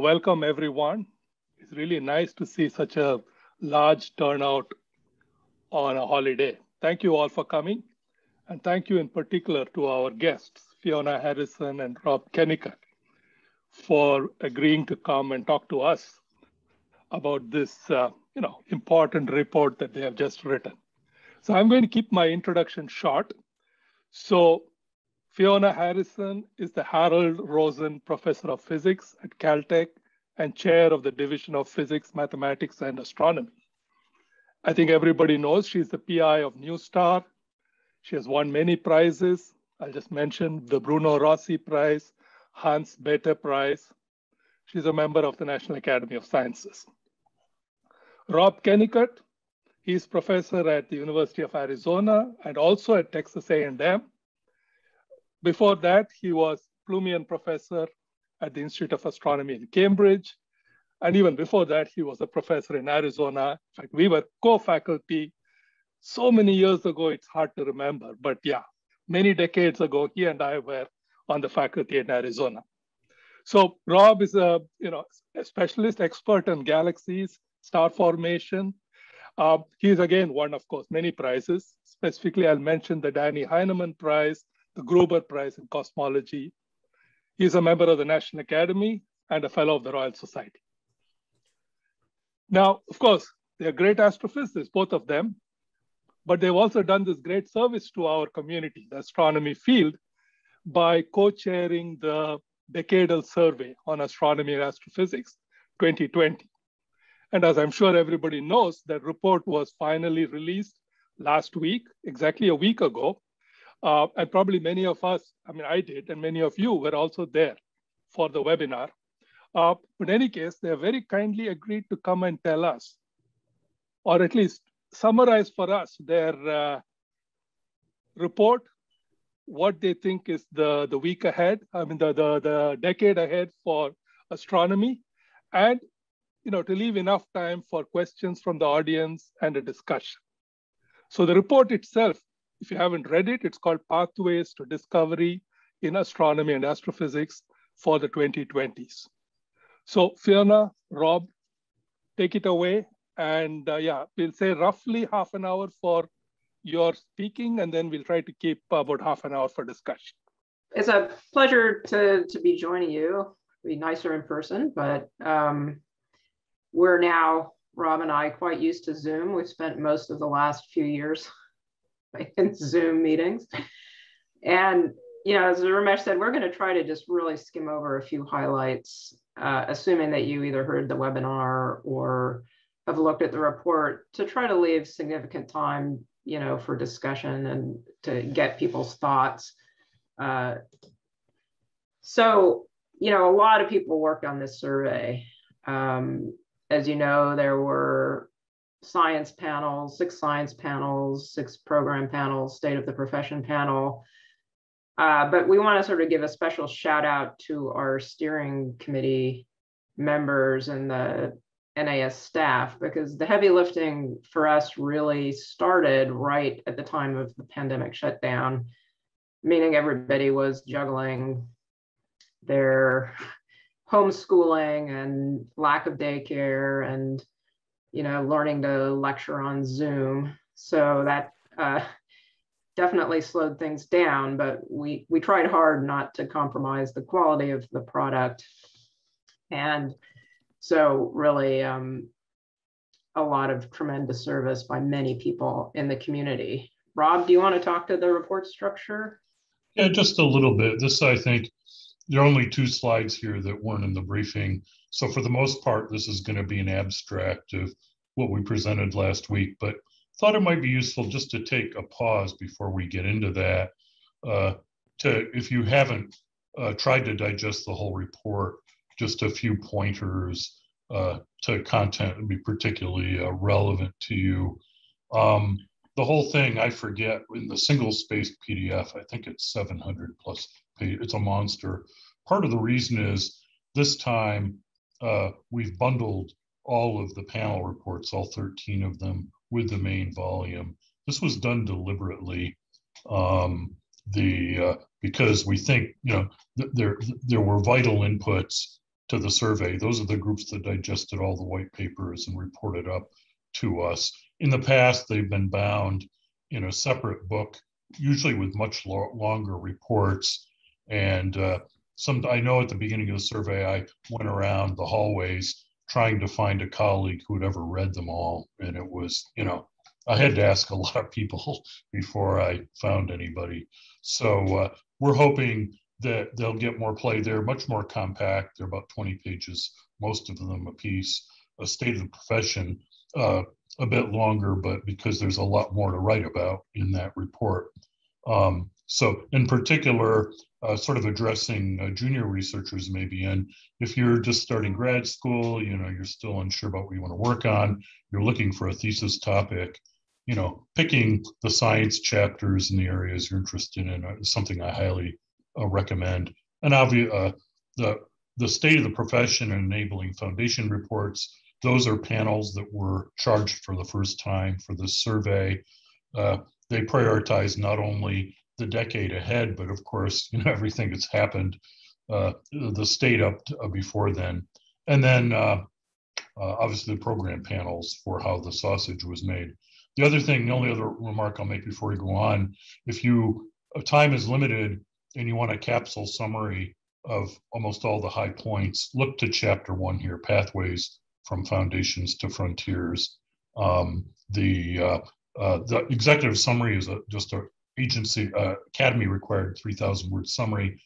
Welcome, everyone. It's really nice to see such a large turnout on a holiday. Thank you all for coming. And thank you in particular to our guests, Fiona Harrison and Rob Kennicutt, for agreeing to come and talk to us about this uh, you know, important report that they have just written. So I'm going to keep my introduction short. So Fiona Harrison is the Harold Rosen Professor of Physics at Caltech and Chair of the Division of Physics, Mathematics, and Astronomy. I think everybody knows she's the PI of NuSTAR. She has won many prizes. I'll just mention the Bruno Rossi Prize, Hans Bethe Prize. She's a member of the National Academy of Sciences. Rob Kennicutt, he's professor at the University of Arizona and also at Texas A&M. Before that, he was Plumian professor at the Institute of Astronomy in Cambridge. And even before that, he was a professor in Arizona. In fact, we were co-faculty so many years ago, it's hard to remember. But yeah, many decades ago, he and I were on the faculty in Arizona. So Rob is a, you know, a specialist expert on galaxies, star formation. Uh, he's again won, of course, many prizes. Specifically, I'll mention the Dannie Heineman Prize, the Gruber Prize in Cosmology. He's a member of the National Academy and a fellow of the Royal Society. Now, of course, they're great astrophysicists, both of them, but they've also done this great service to our community, the astronomy field, by co-chairing the decadal survey on astronomy and astrophysics 2020. And as I'm sure everybody knows, that report was finally released last week, exactly a week ago. Uh, and probably many of us, I mean, I did, and many of you were also there for the webinar. Uh, but in any case, they very kindly agreed to come and tell us, or at least summarize for us their uh, report, what they think is the, the week ahead, I mean, the, the, the decade ahead for astronomy, and you know, to leave enough time for questions from the audience and a discussion. So the report itself, if you haven't read it, it's called Pathways to Discovery in Astronomy and Astrophysics for the 2020s. So Fiona, Rob, take it away. And uh, yeah, we'll say roughly half an hour for your speaking, and then we'll try to keep about half an hour for discussion. It's a pleasure to, to be joining you. It'd be nicer in person, but um, we're now, Rob and I, quite used to Zoom. We've spent most of the last few years in Zoom meetings. And, you know, as Ramesh said, we're going to try to just really skim over a few highlights, uh, assuming that you either heard the webinar or have looked at the report to try to leave significant time, you know, for discussion and to get people's thoughts. Uh, so, you know, a lot of people worked on this survey. Um, as you know, there were science panels, six science panels, six program panels, state of the profession panel. Uh, but we want to sort of give a special shout out to our steering committee members and the NAS staff because the heavy lifting for us really started right at the time of the pandemic shutdown, meaning everybody was juggling their homeschooling and lack of daycare and you know learning to lecture on zoom. So that uh, definitely slowed things down but we we tried hard not to compromise the quality of the product. And so really um, a lot of tremendous service by many people in the community. Rob do you want to talk to the report structure? Yeah just a little bit. This i think there are only two slides here that weren't in the briefing. So for the most part, this is going to be an abstract of what we presented last week, but thought it might be useful just to take a pause before we get into that. Uh, to if you haven't uh, tried to digest the whole report, just a few pointers uh, to content would be particularly uh, relevant to you. Um, the whole thing, I forget, in the single space PDF, I think it's 700 plus. It's a monster. Part of the reason is this time uh, we've bundled all of the panel reports, all 13 of them, with the main volume. This was done deliberately. Um, the uh, because we think you know th- there there were vital inputs to the survey. Those are the groups that digested all the white papers and reported up to us. In the past, they've been bound in a separate book, usually with much lo- longer reports. And uh, some, I know at the beginning of the survey, I went around the hallways trying to find a colleague who had ever read them all. And it was, you know, I had to ask a lot of people before I found anybody. So uh, we're hoping that they'll get more play. They're much more compact. They're about 20 pages, most of them a piece. A state of the profession, uh, a bit longer, but because there's a lot more to write about in that report. Um, so, in particular, uh, sort of addressing uh, junior researchers maybe. And if you're just starting grad school you know you're still unsure about what you want to work on you're looking for a thesis topic you know picking the science chapters in the areas you're interested in is something i highly uh, recommend. And obviously uh, the the state of the profession and enabling foundation reports those are panels that were charged for the first time for this survey. Uh, they prioritize not only the decade ahead, but of course, you know, everything that's happened, uh, the state up to, uh, before then. And then uh, uh, obviously the program panels for how the sausage was made. The other thing, the only other remark I'll make before we go on, if you, uh, time is limited and you want a capsule summary of almost all the high points, look to chapter one here, Pathways from Foundations to Frontiers. Um, the uh, the executive summary is a, just a agency uh, academy required 3000 word summary.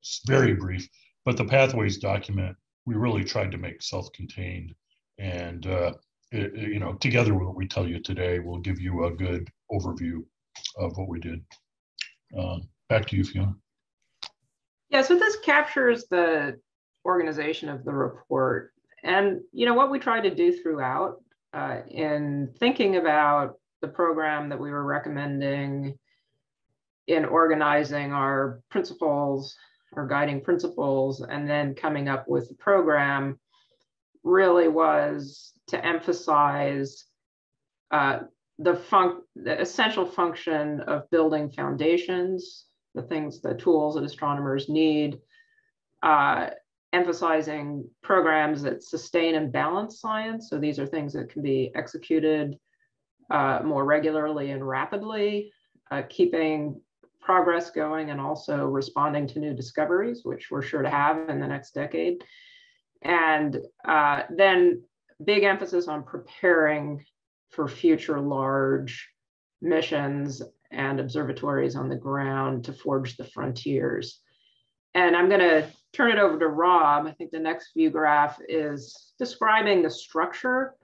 It's very brief but the pathways document we really tried to make self-contained. And uh, it, it, you know together with what we tell you today will give you a good overview of what we did. Uh, back to you fiona. Yeah so this captures the organization of the report. And you know what we tried to do throughout uh, in thinking about the program that we were recommending in organizing our principles, our guiding principles, and then coming up with the program really was to emphasize uh, the, fun- the essential function of building foundations, the things, the tools that astronomers need, uh, emphasizing programs that sustain and balance science. So these are things that can be executed uh, more regularly and rapidly, uh, keeping progress going and also responding to new discoveries, which we're sure to have in the next decade. And uh, then big emphasis on preparing for future large missions and observatories on the ground to forge the frontiers. And I'm going to turn it over to Rob. I think the next view graph is describing the structure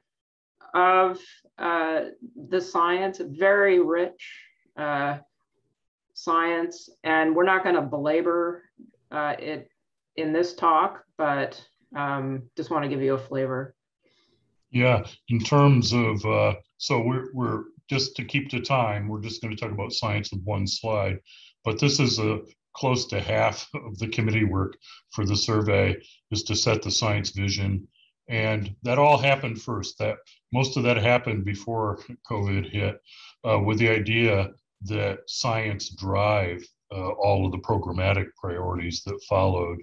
of uh, the science, very rich uh, science, and we're not going to belabor uh, it in this talk, but um, just want to give you a flavor. Yeah, in terms of, uh, so we're, we're just to keep the time, we're just going to talk about science with one slide, but this is a close to half of the committee work for the survey is to set the science vision. And that all happened first. That most of that happened before COVID hit, uh, with the idea that science drive uh, all of the programmatic priorities that followed.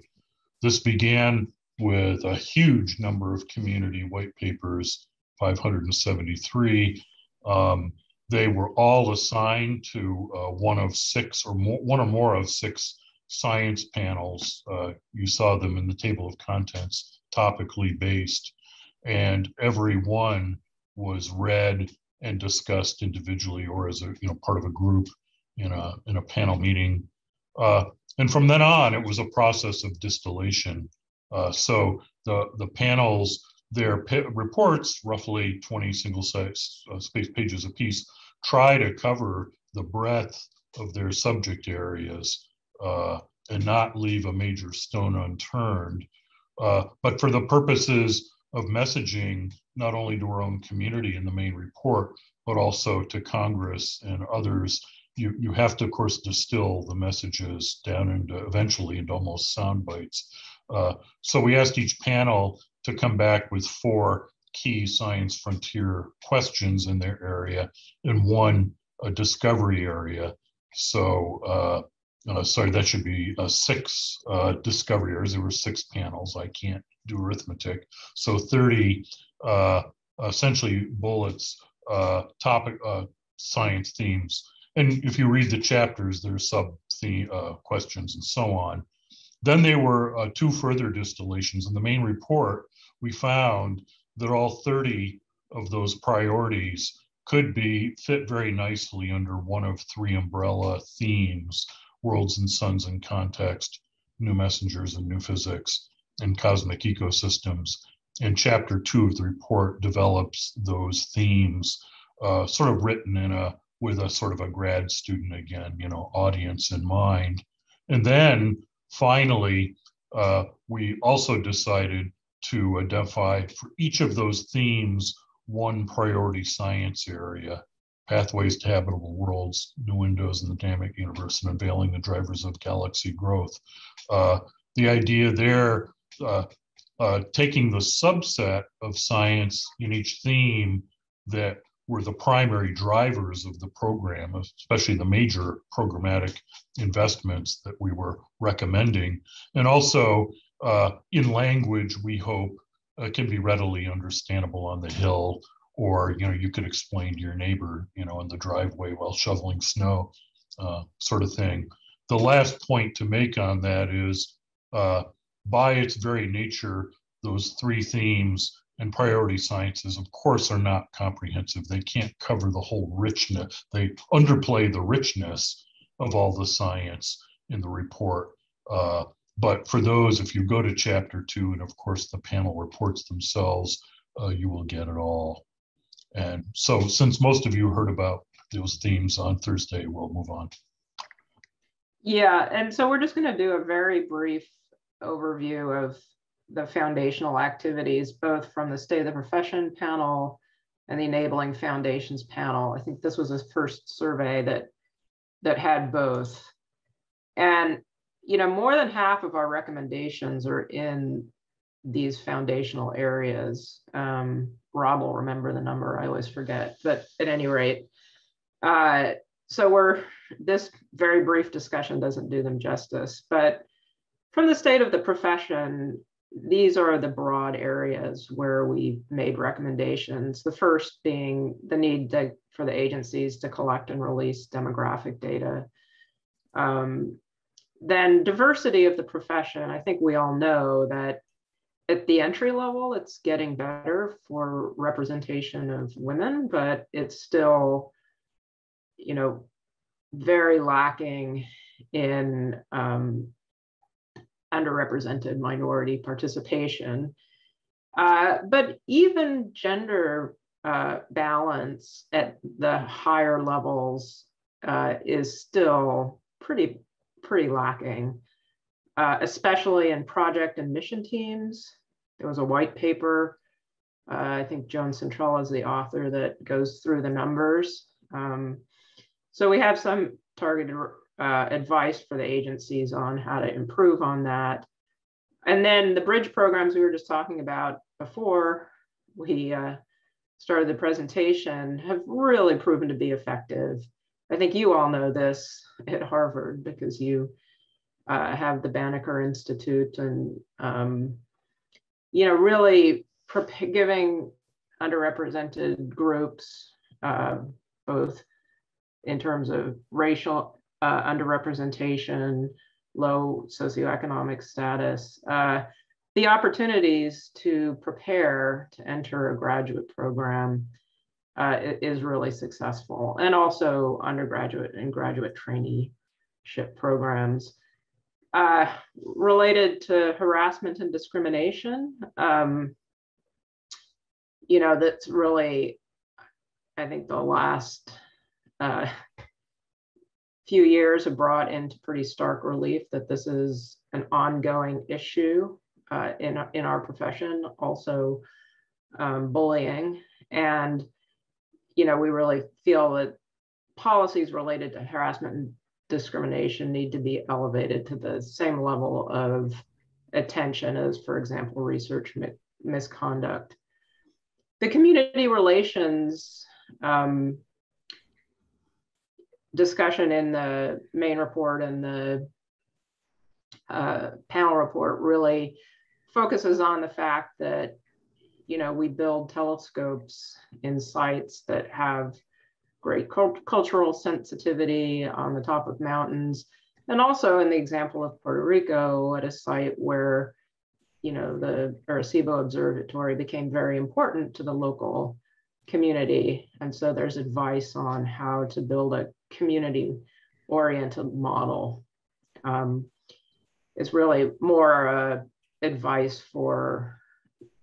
This began with a huge number of community white papers, 573. Um, they were all assigned to uh, one of six or more, one or more of six science panels. Uh, you saw them in the table of contents, topically based, and every one was read and discussed individually or as a you know part of a group in a in a panel meeting. Uh, and from then on, it was a process of distillation. Uh, so the the panels, their reports, roughly 20 single size uh, space pages apiece, try to cover the breadth of their subject areas uh, and not leave a major stone unturned. Uh, but for the purposes of messaging not only to our own community in the main report, but also to Congress and others. You, you have to, of course, distill the messages down into eventually into almost sound bites. Uh, so we asked each panel to come back with four key science frontier questions in their area and one a discovery area. So uh, uh, sorry, that should be uh, six uh, discovery areas. There were six panels. I can't do arithmetic. So 30 uh, essentially bullets, uh, topic uh, science themes. And if you read the chapters, there's sub the questions and so on. Then there were two further distillations. In the main report, we found that all 30 of those priorities could be fit very nicely under one of three umbrella themes worlds and suns in context, new messengers and new physics, and cosmic ecosystems. And chapter two of the report develops those themes, uh, sort of written in a with a sort of a grad student again, you know, audience in mind. And then finally, uh, we also decided to identify for each of those themes one priority science area pathways to habitable worlds, new windows in the dynamic universe, and unveiling the drivers of galaxy growth. Uh, the idea there, uh, uh, taking the subset of science in each theme that were the primary drivers of the program, especially the major programmatic investments that we were recommending, and also uh, in language we hope uh, can be readily understandable on the Hill or you know you could explain to your neighbor you know in the driveway while shoveling snow uh, sort of thing. The last point to make on that is uh, by its very nature those three themes and priority sciences of course are not comprehensive. They can't cover the whole richness. They underplay the richness of all the science in the report. Uh, but for those if you go to chapter two and of course the panel reports themselves uh, you will get it all. And so, since most of you heard about those themes on Thursday, we'll move on. Yeah, and so we're just going to do a very brief overview of the foundational activities, both from the State of the Profession panel and the Enabling Foundations panel. I think this was the first survey that that had both. And you know, more than half of our recommendations are in these foundational areas. Um, Rob will remember the number. I always forget, but at any rate, uh, so we're this very brief discussion doesn't do them justice. But from the state of the profession, these are the broad areas where we made recommendations. The first being the need to, for the agencies to collect and release demographic data. Um, then diversity of the profession. I think we all know that at the entry level, it's getting better for representation of women, but it's still, you know, very lacking in um, underrepresented minority participation. Uh, but even gender uh, balance at the higher levels uh, is still pretty pretty lacking, uh, especially in project and mission teams. There was a white paper. Uh, I think Joan Centrella is the author that goes through the numbers. Um, so we have some targeted uh, advice for the agencies on how to improve on that. And then the bridge programs we were just talking about before we uh, started the presentation have really proven to be effective. I think you all know this at Harvard because you uh, have the Banneker Institute and um, you know, really giving underrepresented groups, uh, both in terms of racial uh, underrepresentation, low socioeconomic status, uh, the opportunities to prepare to enter a graduate program uh, is really successful, and also undergraduate and graduate traineeship programs uh, related to harassment and discrimination. Um, you know, that's really, I think, the last uh, few years have brought into pretty stark relief that this is an ongoing issue uh, in, in our profession, also um, bullying. And, you know, we really feel that policies related to harassment and discrimination need to be elevated to the same level of attention as, for example, research mi misconduct. The community relations, um, discussion in the main report and the uh, panel report really focuses on the fact that you know we build telescopes in sites that have great cult cultural sensitivity on the top of mountains. And also in the example of Puerto Rico at a site where you know the Arecibo Observatory became very important to the local community. And so there's advice on how to build a community oriented model um, is really more uh, advice for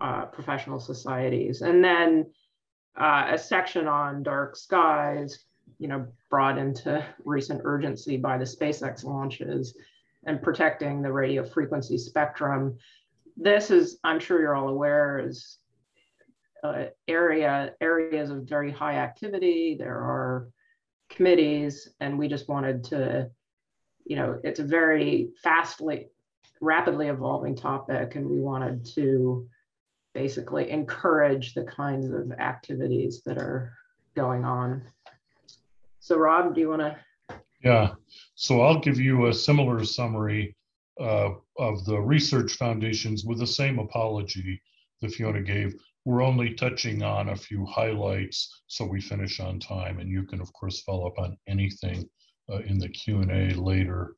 uh, professional societies. And then uh, a section on dark skies, you know, brought into recent urgency by the SpaceX launches and protecting the radio frequency spectrum. This is, I'm sure you're all aware, is uh, area areas of very high activity. There are committees, and we just wanted to, you know, it's a very fastly, rapidly evolving topic, and we wanted to basically encourage the kinds of activities that are going on. So, Rob, do you want to? Yeah, so I'll give you a similar summary uh, of the research foundations with the same apology that Fiona gave. We're only touching on a few highlights so we finish on time, and you can, of course, follow up on anything uh, in the Q&A later.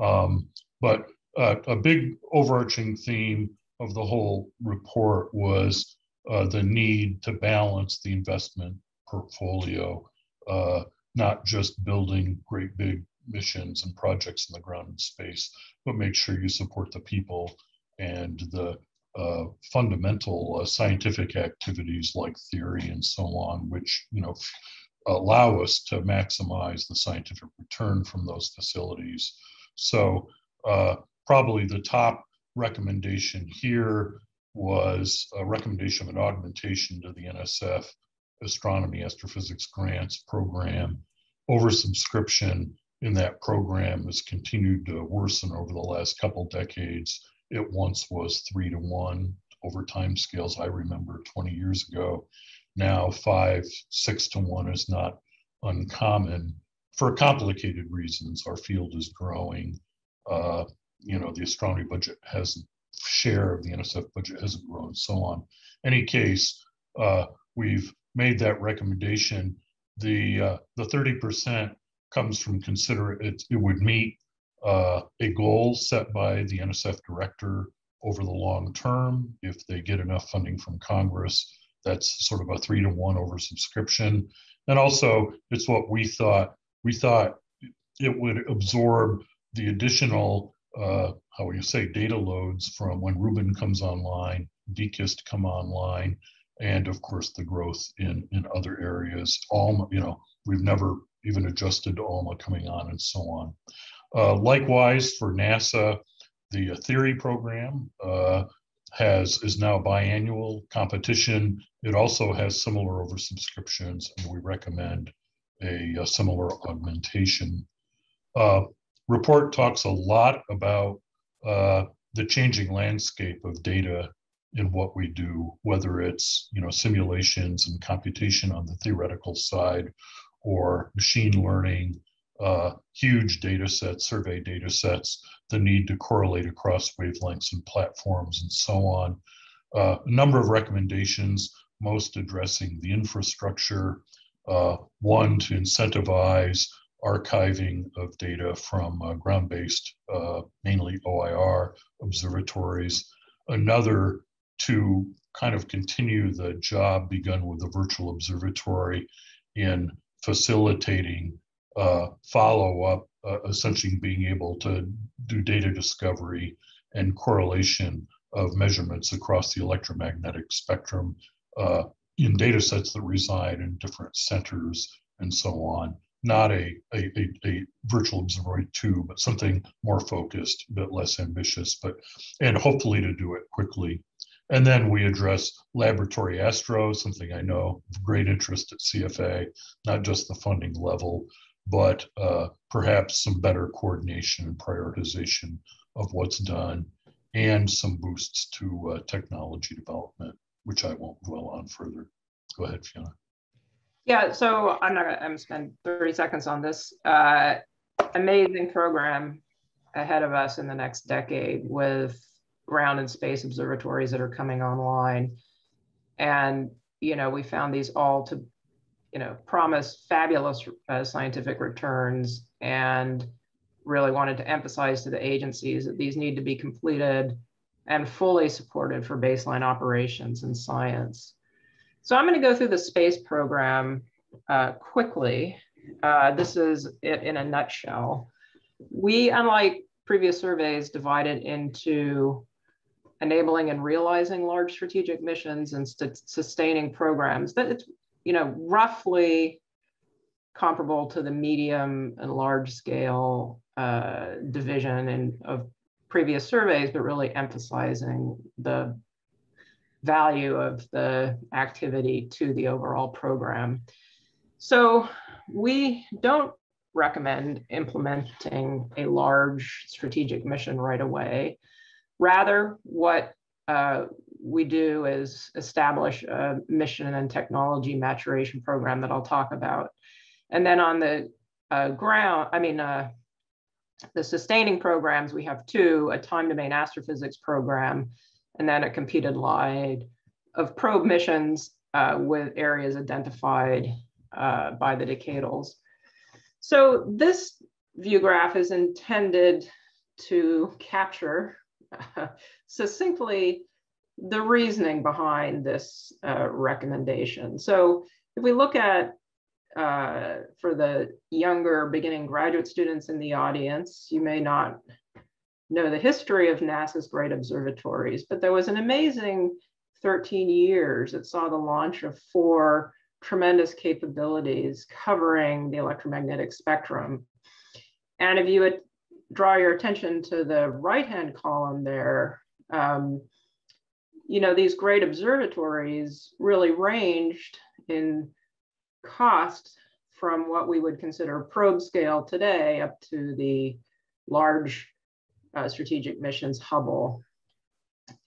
Um, but uh, a big overarching theme of the whole report was uh, the need to balance the investment portfolio, uh, not just building great big missions and projects in the ground and space, but make sure you support the people and the uh, fundamental uh, scientific activities like theory and so on, which you know allow us to maximize the scientific return from those facilities. So uh, probably the top recommendation here was a recommendation of an augmentation to the NSF astronomy astrophysics grants program. Oversubscription in that program has continued to worsen over the last couple decades it once was three to one over time scales I remember 20 years ago. Now five, six to one is not uncommon for complicated reasons. Our field is growing. Uh, you know, the astronomy budget hasn't share of the NSF budget hasn't grown, so on. Any case, uh, we've made that recommendation. The uh, the 30% comes from consider it, it would meet uh, a goal set by the NSF director over the long term. If they get enough funding from Congress, that's sort of a three to one oversubscription. And also, it's what we thought. We thought it would absorb the additional, uh, how would you say, data loads from when Rubin comes online, DKIST come online, and of course the growth in in other areas. Alma, you know, we've never even adjusted to ALMA coming on and so on. Uh, likewise, for NASA, the theory program uh, has is now biannual competition. It also has similar oversubscriptions, and we recommend a, a similar augmentation. Uh, report talks a lot about uh, the changing landscape of data in what we do, whether it's you know simulations and computation on the theoretical side, or machine learning uh, huge data sets, survey data sets, the need to correlate across wavelengths and platforms and so on. Uh, a number of recommendations, most addressing the infrastructure. Uh, one, to incentivize archiving of data from uh, ground-based, uh, mainly OIR observatories. Another, to kind of continue the job begun with the virtual observatory in facilitating uh, follow up, uh, essentially being able to do data discovery and correlation of measurements across the electromagnetic spectrum uh, in data sets that reside in different centers and so on. Not a, a, a, a virtual observatory too, but something more focused, a bit less ambitious, but and hopefully to do it quickly. And then we address laboratory astro, something I know of great interest at CFA, not just the funding level, but uh, perhaps some better coordination and prioritization of what's done and some boosts to uh, technology development, which I won't dwell on further. Go ahead, Fiona. Yeah, so I'm not gonna, I'm gonna spend 30 seconds on this. Uh, amazing program ahead of us in the next decade with ground and space observatories that are coming online. And, you know, we found these all to, you know, promise fabulous uh, scientific returns and really wanted to emphasize to the agencies that these need to be completed and fully supported for baseline operations in science. So I'm going to go through the space program uh, quickly. Uh, this is it in a nutshell. We, unlike previous surveys, divided into enabling and realizing large strategic missions and sustaining programs. That it's you know roughly comparable to the medium and large scale uh, division in, of previous surveys, but really emphasizing the value of the activity to the overall program. So we don't recommend implementing a large strategic mission right away. Rather, what uh, we do is establish a mission and technology maturation program that I'll talk about. And then on the uh, ground, I mean, uh, the sustaining programs, we have two, a time domain astrophysics program, and then a computed light of probe missions uh, with areas identified uh, by the decadals. So this view graph is intended to capture succinctly the reasoning behind this uh, recommendation. So if we look at uh, for the younger beginning graduate students in the audience, you may not know the history of NASA's great observatories, but there was an amazing 13 years that saw the launch of four tremendous capabilities covering the electromagnetic spectrum. And if you would draw your attention to the right-hand column there, um, you know, these great observatories really ranged in cost from what we would consider probe scale today up to the large uh, strategic missions Hubble.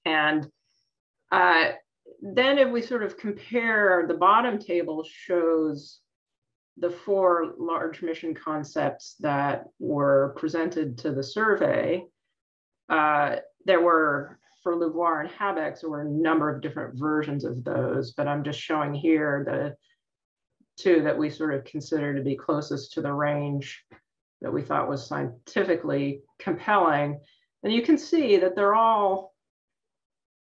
And uh, then if we sort of compare, the bottom table shows the four large mission concepts that were presented to the survey. Uh, there were, for LUVOIR and HabEx, there were a number of different versions of those, but I'm just showing here the two that we sort of consider to be closest to the range that we thought was scientifically compelling. And you can see that they're all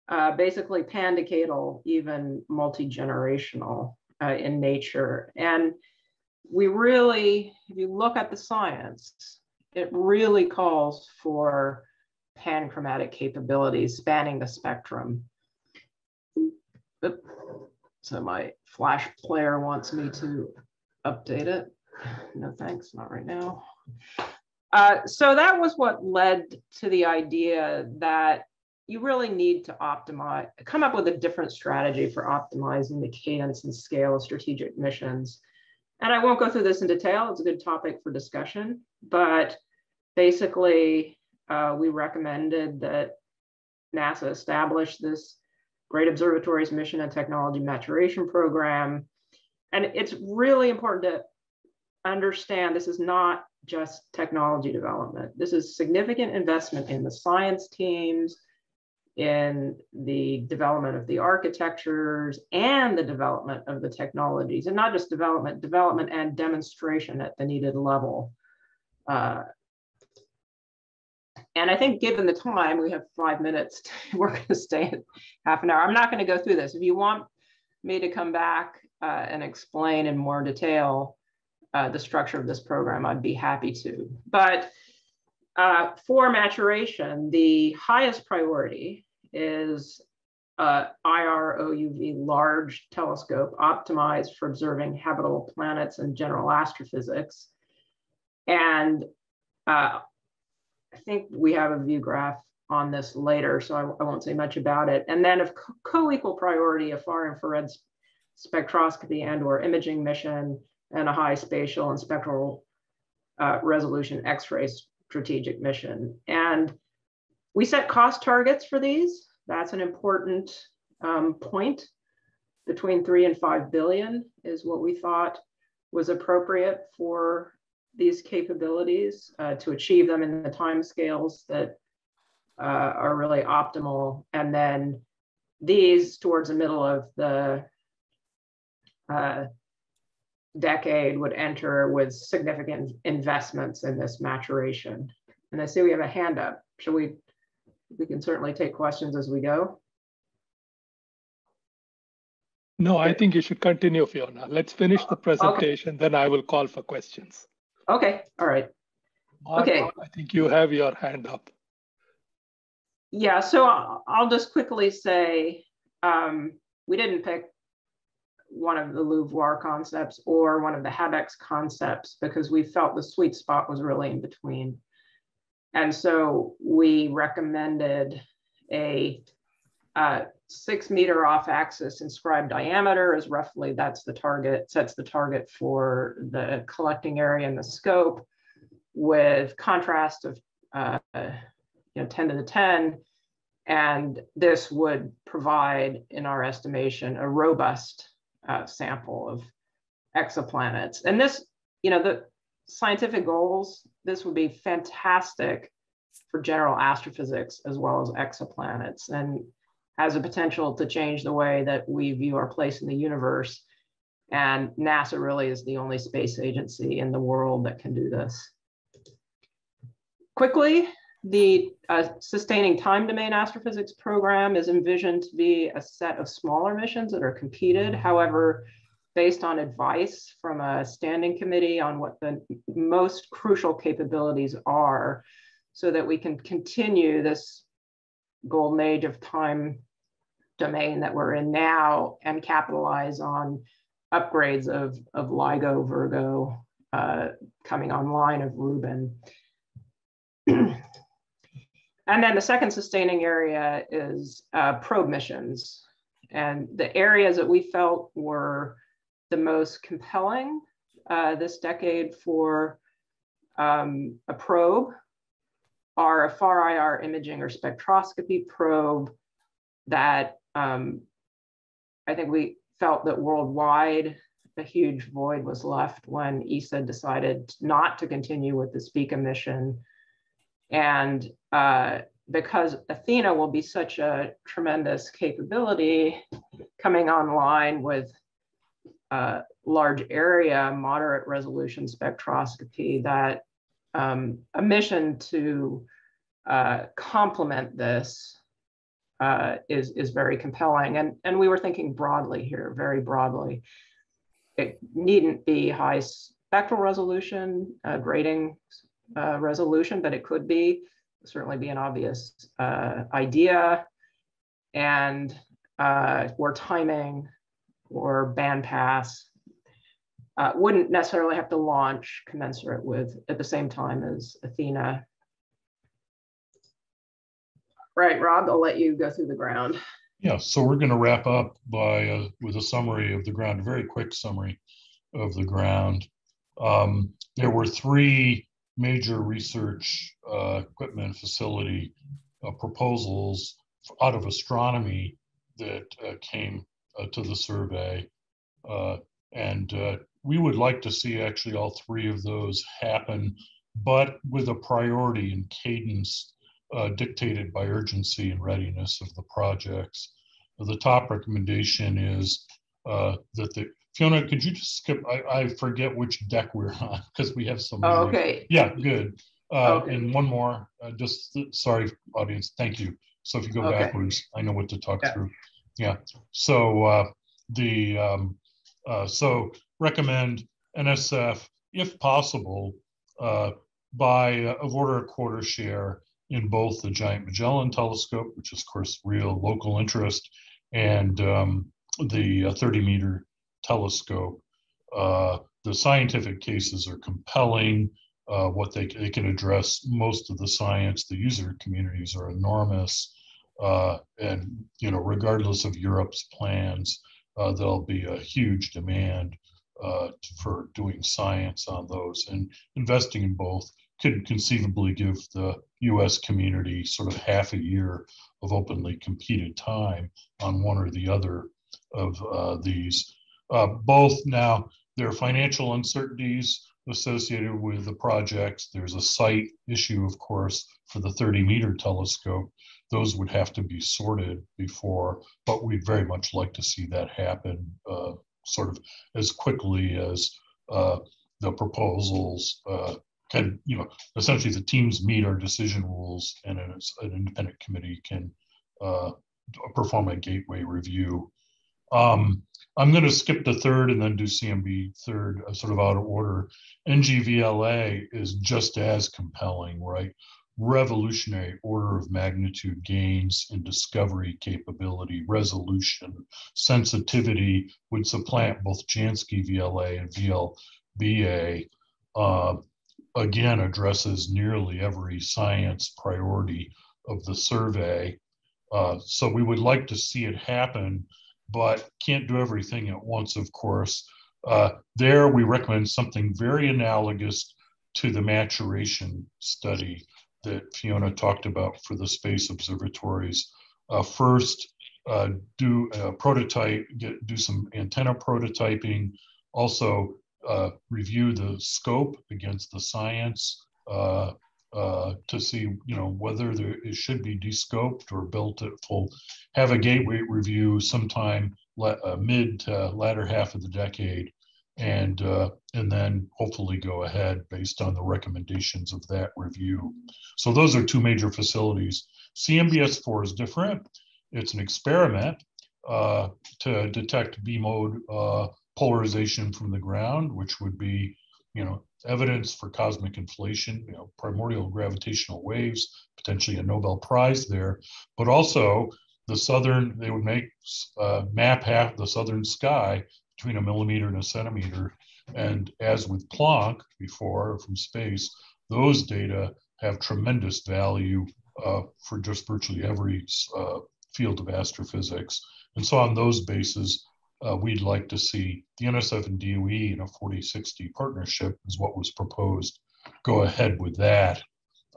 uh, basically pandecadal, even multi-generational uh, in nature. And we really, if you look at the science, it really calls for panchromatic capabilities spanning the spectrum. So my Flash player wants me to update it. No thanks, not right now. Uh, so that was what led to the idea that you really need to optimize, come up with a different strategy for optimizing the cadence and scale of strategic missions. And I won't go through this in detail, it's a good topic for discussion, but basically uh, we recommended that NASA establish this Great Observatories Mission and Technology Maturation Program. And it's really important to understand this is not just technology development. This is significant investment in the science teams, in the development of the architectures and the development of the technologies, and not just development, development and demonstration at the needed level. Uh, and I think given the time, we have five minutes, to, we're gonna stay at half an hour. I'm not gonna go through this. If you want me to come back uh, and explain in more detail uh, the structure of this program, I'd be happy to. But uh, for maturation, the highest priority is uh, IROUV large telescope optimized for observing habitable planets and general astrophysics. And uh, I think we have a view graph on this later, so I, I won't say much about it. And then of co-equal priority, a far infrared spectroscopy and or imaging mission and a high spatial and spectral uh, resolution X-ray strategic mission. And we set cost targets for these. That's an important um, point. between three and five billion is what we thought was appropriate for these capabilities uh, to achieve them in the timescales that uh, are really optimal. And then these towards the middle of the uh, decade would enter with significant investments in this maturation. And I see we have a hand up. Should we, we can certainly take questions as we go. No, I think you should continue, Fiona. Let's finish the presentation, okay. then I will call for questions. Okay, all right. Okay. I think you have your hand up. Yeah, so I'll just quickly say um, we didn't pick one of the LUVOIR concepts or one of the HabEx concepts because we felt the sweet spot was really in between. And so we recommended a uh, six meter off axis inscribed diameter is roughly, that's the target, sets the target for the collecting area and the scope with contrast of uh, you know, 10 to the 10. And this would provide, in our estimation, a robust uh, sample of exoplanets. And this, you know, the scientific goals, this would be fantastic for general astrophysics as well as exoplanets and has a potential to change the way that we view our place in the universe. And NASA really is the only space agency in the world that can do this. Quickly, the uh, Sustaining Time Domain Astrophysics program is envisioned to be a set of smaller missions that are competed. However, based on advice from a standing committee on what the most crucial capabilities are so that we can continue this golden age of time domain that we're in now and capitalize on upgrades of, of LIGO, Virgo uh, coming online of Rubin. And then the second sustaining area is uh, probe missions. And the areas that we felt were the most compelling uh, this decade for um, a probe are a far IR imaging or spectroscopy probe that um, I think we felt that worldwide a huge void was left when ESA decided not to continue with the Spica mission. And uh, because Athena will be such a tremendous capability coming online with uh, large area, moderate resolution spectroscopy, that um, a mission to uh, complement this uh, is, is very compelling. And, and we were thinking broadly here, very broadly. It needn't be high spectral resolution, uh, grading uh, resolution, but it could be certainly be an obvious uh, idea. And uh, or timing or bandpass uh, wouldn't necessarily have to launch commensurate with at the same time as Athena. Right, Rob, I'll let you go through the ground. Yeah, so we're going to wrap up by uh, with a summary of the ground, a very quick summary of the ground. Um, there were three major research uh, equipment facility uh, proposals out of astronomy that uh, came uh, to the survey. Uh, and we would like to see actually all three of those happen, but with a priority and cadence dictated by urgency and readiness of the projects. The top recommendation is that the Fiona, could you just skip? I, I forget which deck we're on because we have so many. Oh, okay. Yeah, good. Uh, okay. And one more, uh, just sorry, audience, thank you. So if you go okay. backwards, I know what to talk yeah. through. Yeah. So uh, the um, uh, so recommend NSF if possible uh, by of order a quarter share in both the Giant Magellan Telescope, which is of course real local interest, and um, the uh, 30 meter telescope. Uh, the scientific cases are compelling. Uh, what they, they can address most of the science, the user communities are enormous. Uh, and, you know, regardless of Europe's plans, uh, there'll be a huge demand uh, for doing science on those and investing in both could conceivably give the US community sort of half a year of openly competed time on one or the other of uh, these. Uh, both now, there are financial uncertainties associated with the projects. There's a site issue, of course, for the 30 meter telescope. Those would have to be sorted before, but we'd very much like to see that happen uh, sort of as quickly as uh, the proposals uh, can, you know, essentially the teams meet our decision rules and an, an independent committee can uh, perform a gateway review. Um, I'm going to skip the third and then do CMB third, uh, sort of out of order. NGVLA is just as compelling, right? Revolutionary order of magnitude gains in discovery capability, resolution, sensitivity would supplant both Jansky VLA and VLBA. Uh, again, addresses nearly every science priority of the survey. Uh, so we would like to see it happen but can't do everything at once, of course. Uh, there, we recommend something very analogous to the maturation study that Fiona talked about for the space observatories. Uh, first, uh, do a prototype, get, do some antenna prototyping, also uh, review the scope against the science uh, uh, to see, you know, whether there, it should be descoped or built at full. Have a gateway review sometime le- uh, mid to latter half of the decade, and uh, and then hopefully go ahead based on the recommendations of that review. So those are two major facilities. CMBS4 is different. It's an experiment uh, to detect B mode polarization from the ground, which would be, you know, evidence for cosmic inflation, you know, primordial gravitational waves, potentially a Nobel Prize there, but also the southern, they would make uh, map half the southern sky between a millimeter and a centimeter. And as with Planck before from space, those data have tremendous value uh, for just virtually every uh, field of astrophysics. And so on those bases, uh, we'd like to see the NSF and DOE in a 40-60 partnership is what was proposed. Go ahead with that.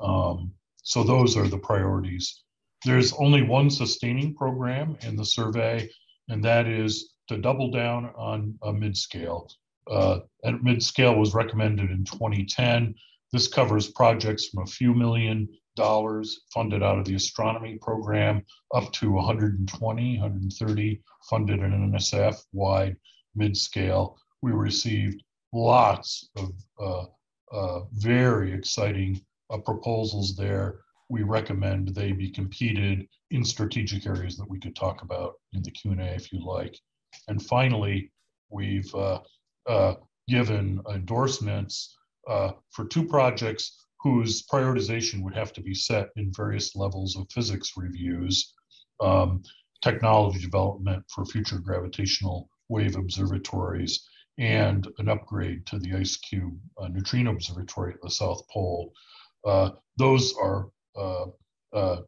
Um, so those are the priorities. There's only one sustaining program in the survey, and that is to double down on a mid-scale. Uh, and mid-scale was recommended in 2010. This covers projects from a few million dollars funded out of the astronomy program up to 120, 130 funded in NSF wide mid-scale. We received lots of uh, uh, very exciting uh, proposals there. We recommend they be competed in strategic areas that we could talk about in the Q&A if you like. And finally, we've uh, uh, given endorsements uh, for two projects whose prioritization would have to be set in various levels of physics reviews, um, technology development for future gravitational wave observatories, and an upgrade to the IceCube uh, Neutrino Observatory at the South Pole. Uh, those are uh, uh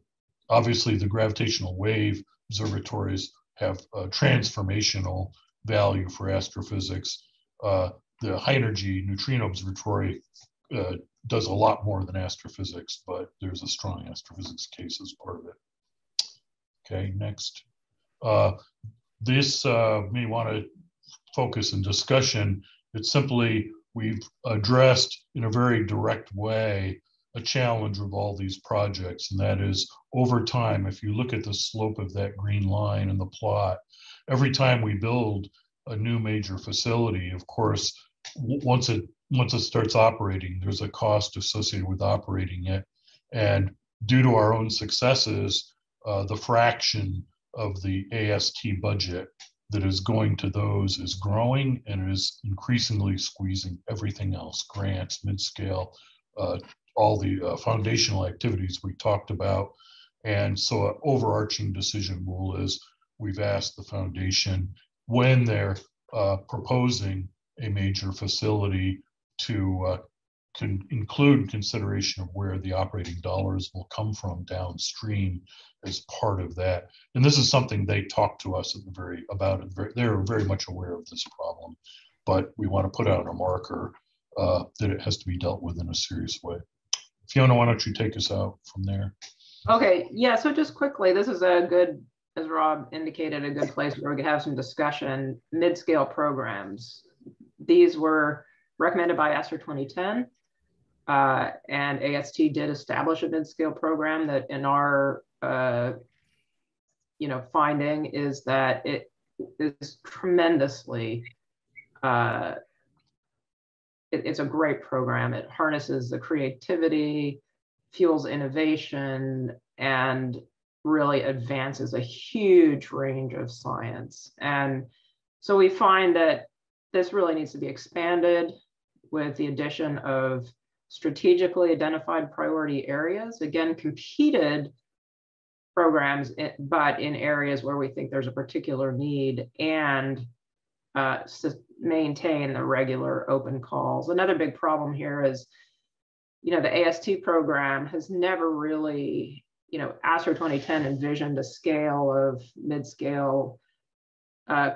obviously the gravitational wave observatories have transformational value for astrophysics. Uh, the high energy neutrino observatory uh, does a lot more than astrophysics, but there's a strong astrophysics case as part of it. Okay, next. Uh, this uh, may want to focus in discussion. It's simply we've addressed in a very direct way a challenge of all these projects, and that is over time, if you look at the slope of that green line in the plot, every time we build a new major facility, of course, once it once it starts operating, there's a cost associated with operating it. And due to our own successes, uh, the fraction of the AST budget that is going to those is growing and is increasingly squeezing everything else grants, mid scale, uh, all the uh, foundational activities we talked about. And so, an overarching decision rule is we've asked the foundation when they're uh, proposing a major facility to uh, can include consideration of where the operating dollars will come from downstream as part of that. And this is something they talk to us at the very about it. They're very much aware of this problem, but we want to put out a marker uh, that it has to be dealt with in a serious way. Fiona, why don't you take us out from there? Okay, yeah, so just quickly, this is a good as Rob indicated, a good place where we could have some discussion, mid-scale programs. These were recommended by ESSER 2010, uh, and AST did establish a mid-scale program that in our uh, you know, finding is that it is tremendously, uh, it, it's a great program. It harnesses the creativity, fuels innovation, and really advances a huge range of science. And so we find that this really needs to be expanded with the addition of strategically identified priority areas, again, competed programs, but in areas where we think there's a particular need and uh, maintain the regular open calls. Another big problem here is, you know, the AST program has never really, you know, Astro 2010 envisioned a scale of mid-scale uh,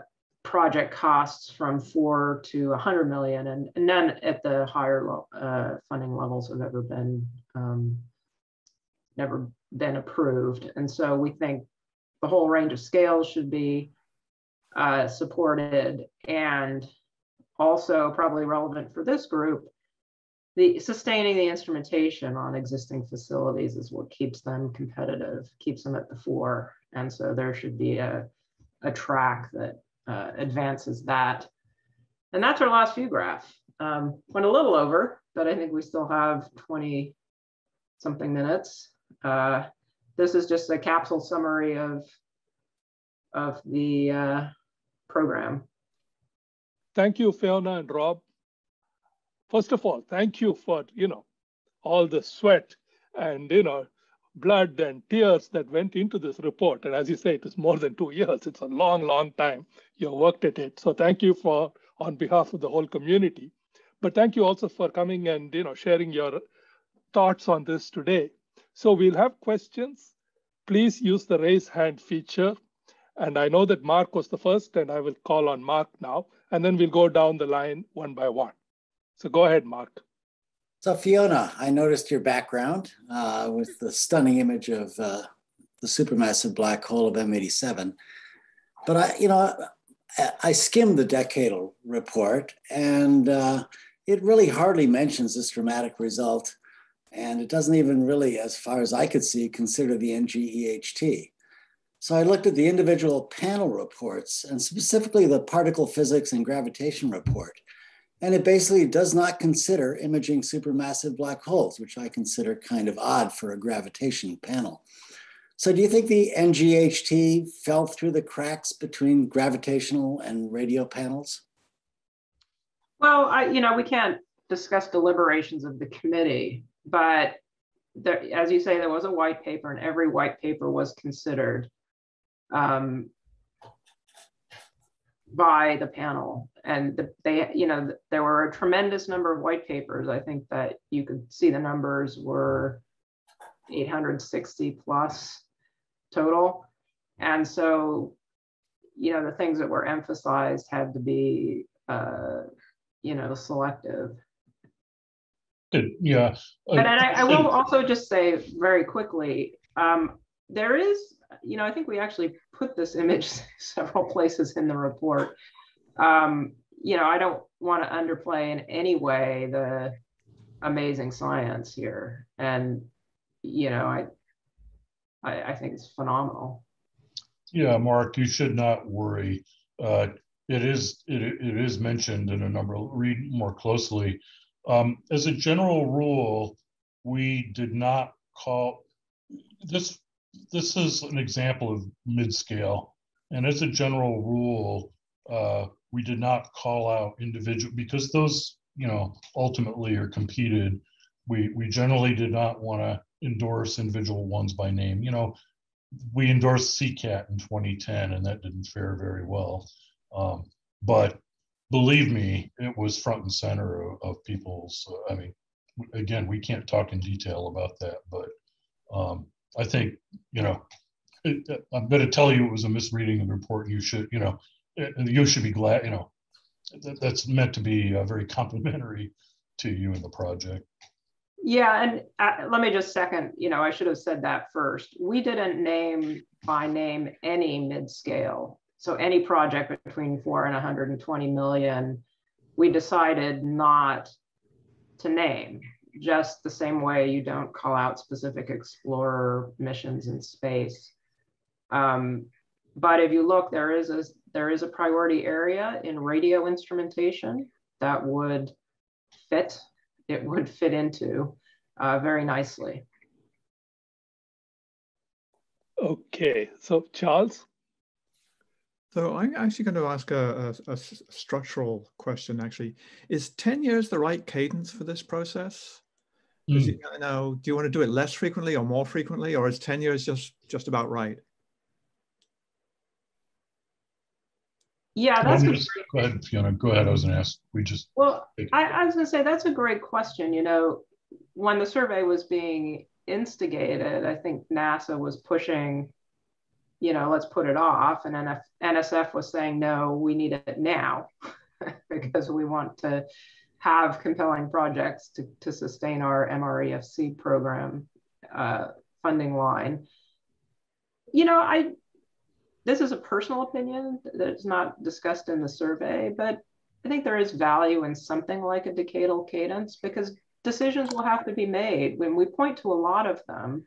project costs from four to 100 million, and, and none at the higher uh, funding levels have ever been um, never been approved. And so we think the whole range of scales should be uh, supported and also probably relevant for this group, the sustaining the instrumentation on existing facilities is what keeps them competitive, keeps them at the fore. And so there should be a, a track that uh, advances that. And that's our last view graph. Um, went a little over, but I think we still have 20 something minutes. Uh, this is just a capsule summary of, of the uh, program. Thank you, Fiona and Rob. First of all, thank you for, you know, all the sweat and, you know, blood and tears that went into this report. And as you say, it is more than two years. It's a long, long time you worked at it. So thank you for, on behalf of the whole community. But thank you also for coming and, you know, sharing your thoughts on this today. So we'll have questions. Please use the raise hand feature. And I know that Mark was the first, and I will call on Mark now, and then we'll go down the line one by one. So go ahead, Mark. So Fiona, I noticed your background uh, with the stunning image of uh, the supermassive black hole of M87. But I, you know, I skimmed the decadal report, and uh, it really hardly mentions this dramatic result and it doesn't even really, as far as I could see, consider the NGEHT. So I looked at the individual panel reports and specifically the particle physics and gravitation report. And it basically does not consider imaging supermassive black holes, which I consider kind of odd for a gravitation panel. So do you think the NGEHT fell through the cracks between gravitational and radio panels? Well, I, you know, we can't discuss deliberations of the committee, but there, as you say, there was a white paper, and every white paper was considered um, by the panel. And the, they, you know, there were a tremendous number of white papers. I think that you could see the numbers were 860 plus total. And so, you know, the things that were emphasized had to be, uh, you know, selective. Yeah. But I, I will also just say very quickly, um, there is, you know, I think we actually put this image several places in the report. Um, you know, I don't want to underplay in any way the amazing science here. And, you know, I, I, I think it's phenomenal. Yeah, Mark, you should not worry. Uh, it is it, it is mentioned in a number. Read more closely um, as a general rule, we did not call this. This is an example of mid-scale, and as a general rule, uh, we did not call out individual because those, you know, ultimately are competed. We we generally did not want to endorse individual ones by name. You know, we endorsed CCAT in 2010, and that didn't fare very well. Um, but believe me, it was front and center of, of people's. Uh, I mean, again, we can't talk in detail about that, but um, I think you know, I'm going to tell you it was a misreading of the report. You should, you know, you should be glad. You know, that, that's meant to be uh, very complimentary to you and the project. Yeah, and uh, let me just second, you know, I should have said that first. We didn't name by name any mid-scale. So any project between four and 120 million, we decided not to name, just the same way you don't call out specific explorer missions in space. Um, but if you look, there is a there is a priority area in radio instrumentation that would fit. It would fit into uh, very nicely. Okay, so Charles. So I'm actually going to ask a, a, a, structural question. Actually, is ten years the right cadence for this process? Mm. You, you know, do you want to do it less frequently or more frequently, or is ten years just just about right? Yeah, that's a just, go ahead, Fiona. Go ahead. I was going to ask. We just well, I, I was going to say that's a great question. You know, when the survey was being instigated, I think NASA was pushing, you know, let's put it off, and NF, NSF was saying no, we need it now because we want to have compelling projects to, to sustain our MREFC program uh, funding line. You know, I this is a personal opinion that's not discussed in the survey, but I think there is value in something like a decadal cadence because decisions will have to be made. When we point to a lot of them,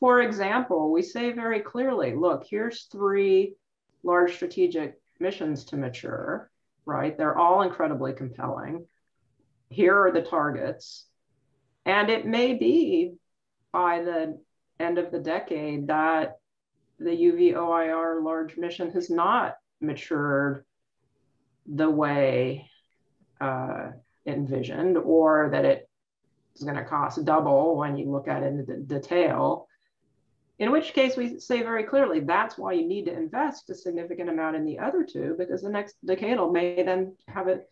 for example, we say very clearly, look, here's three large strategic missions to mature, right? They're all incredibly compelling. Here are the targets. And it may be by the end of the decade that the UVOIR large mission has not matured the way uh, envisioned, or that it is going to cost double when you look at it in the detail. In which case, we say very clearly that's why you need to invest a significant amount in the other two, because the next decadal may then have it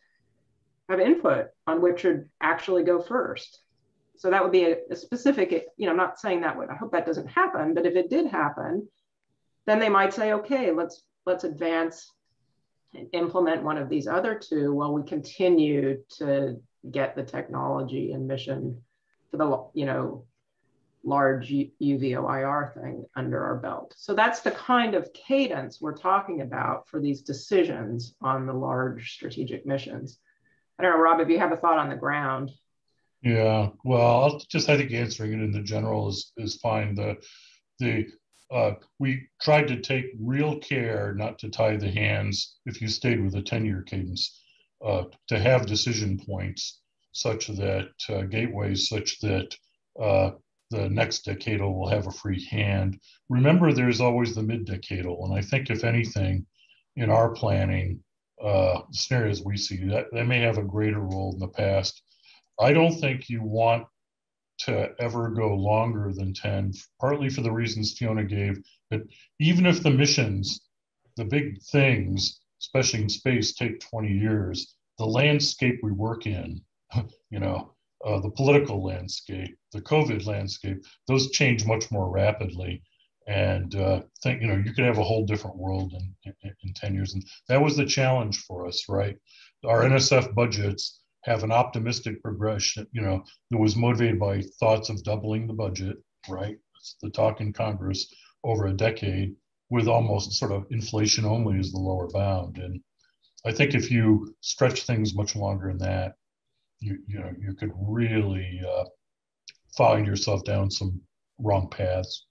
have input on which should actually go first. So that would be a, a specific, you know, I'm not saying that would, I hope that doesn't happen, but if it did happen, then they might say, okay, let's let's advance and implement one of these other two while we continue to get the technology and mission for the you know large UVOIR thing under our belt. So that's the kind of cadence we're talking about for these decisions on the large strategic missions. I don't know, Rob, if you have a thought on the ground. Yeah, well, I'll just I think answering it in the general is is fine. The the uh, we tried to take real care not to tie the hands if you stayed with a 10 year cadence, uh, to have decision points such that uh, gateways, such that uh, the next decadal will have a free hand. Remember, there's always the mid decadal. And I think, if anything, in our planning, uh, scenarios we see, that they may have a greater role in the past. I don't think you want to ever go longer than 10, partly for the reasons Fiona gave. But even if the missions, the big things, especially in space, take 20 years, the landscape we work in, you know, uh, the political landscape, the COVID landscape, those change much more rapidly. And uh, think, you know, you could have a whole different world in, in, in 10 years. And that was the challenge for us, right? Our NSF budgets have an optimistic progression, you know, that was motivated by thoughts of doubling the budget, right? It's the talk in Congress over a decade with almost sort of inflation only as the lower bound. And I think if you stretch things much longer than that, you, you know, you could really uh, find yourself down some wrong paths.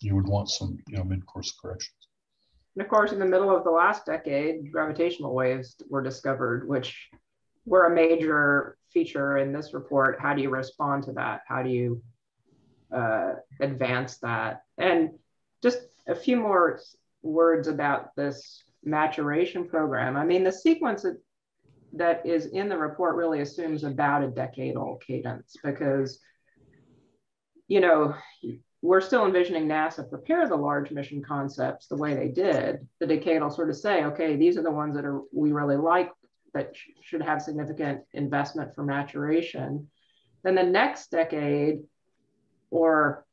You would want some, you know, mid-course corrections. And of course, in the middle of the last decade, gravitational waves were discovered, which were a major feature in this report. How do you respond to that? How do you uh, advance that? And just a few more words about this maturation program. I mean, the sequence that, that is in the report really assumes about a decadal cadence because, you know, we're still envisioning NASA prepare the large mission concepts the way they did. The decadal sort of say, okay, these are the ones that are we really like that sh should have significant investment for maturation. Then the next decade, or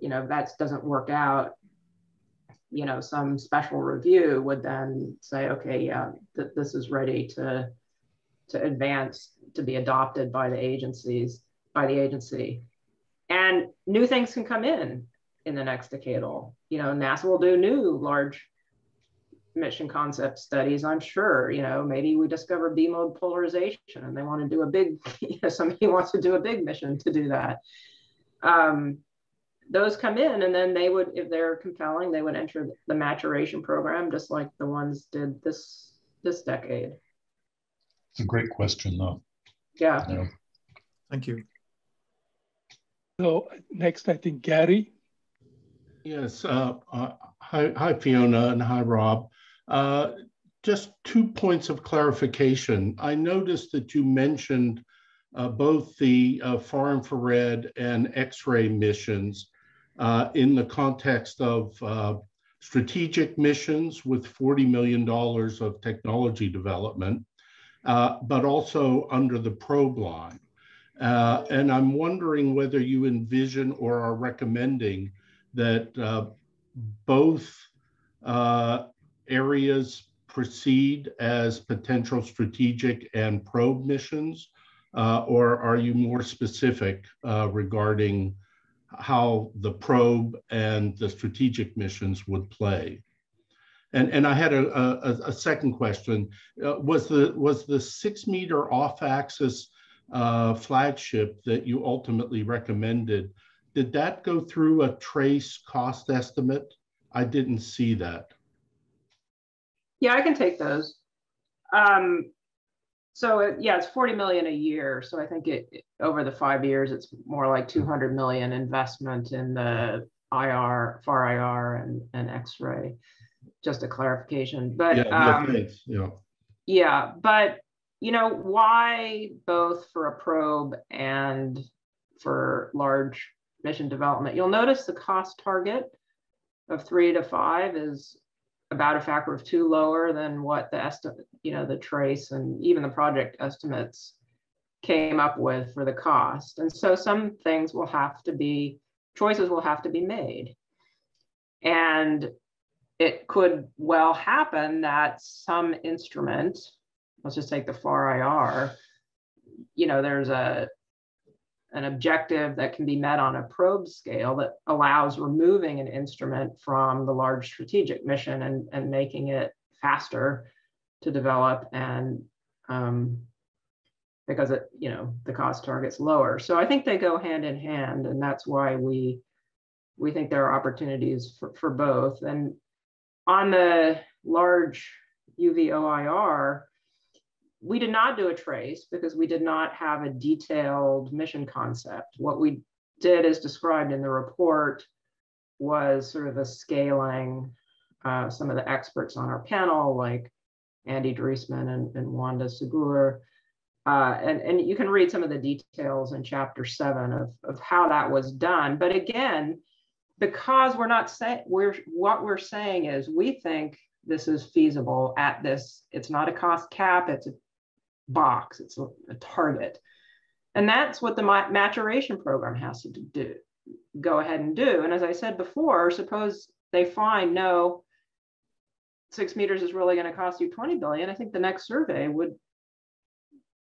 you know, that doesn't work out, you know, some special review would then say, okay, yeah, th this is ready to to advance to be adopted by the agencies. by the agency. And new things can come in in the next decadal. You know, NASA will do new large mission concept studies, I'm sure. You know, maybe we discover B mode polarization and they want to do a big, you know, somebody wants to do a big mission to do that. Um, those come in and then they would, if they're compelling, they would enter the maturation program just like the ones did this this decade. It's a great question though. Yeah. yeah. Thank you. So next, I think Gary. Yes. Uh, uh, hi, hi, Fiona, and hi, Rob. Uh, just two points of clarification. I noticed that you mentioned uh, both the uh, far infrared and X-ray missions uh, in the context of strategic missions with $40 million of technology development, but also under the probe line. And I'm wondering whether you envision or are recommending that both areas proceed as potential strategic and probe missions, uh, or are you more specific uh, regarding how the probe and the strategic missions would play? And, and I had a, a, a second question. Uh, was, the, was the six meter off axis uh, flagship that you ultimately recommended, did that go through a trace cost estimate? I didn't see that. Yeah, I can take those. Um, so it, yeah, it's 40 million a year. So I think it over the five years, it's more like 200 million investment in the IR, far IR, and, and X-ray. Just a clarification, but yeah, um, thanks. yeah, yeah, but you know why both for a probe and for large mission development? You'll notice the cost target of three to five is about a factor of two lower than what the estimate, you know, the trace and even the project estimates came up with for the cost. And so some things will have to be, choices will have to be made. And it could well happen that some instrument, let's just take the FAR IR, you know, there's a an objective that can be met on a probe scale that allows removing an instrument from the large strategic mission and, and making it faster to develop and um, because it, you know, the cost target's lower. So I think they go hand in hand and that's why we we think there are opportunities for, for both. And on the large UVOIR, we did not do a trace because we did not have a detailed mission concept. What we did, as described in the report, was sort of a scaling uh, some of the experts on our panel, like Andy Dreesman and, and Wanda Segur. Uh, and, and you can read some of the details in chapter seven of, of how that was done. But again, because we're not saying we're what we're saying is we think this is feasible at this. It's not a cost cap. It's a box, it's a, a target. And that's what the maturation program has to do, go ahead and do. And as I said before, suppose they find no, six meters is really going to cost you 20 billion. I think the next survey would,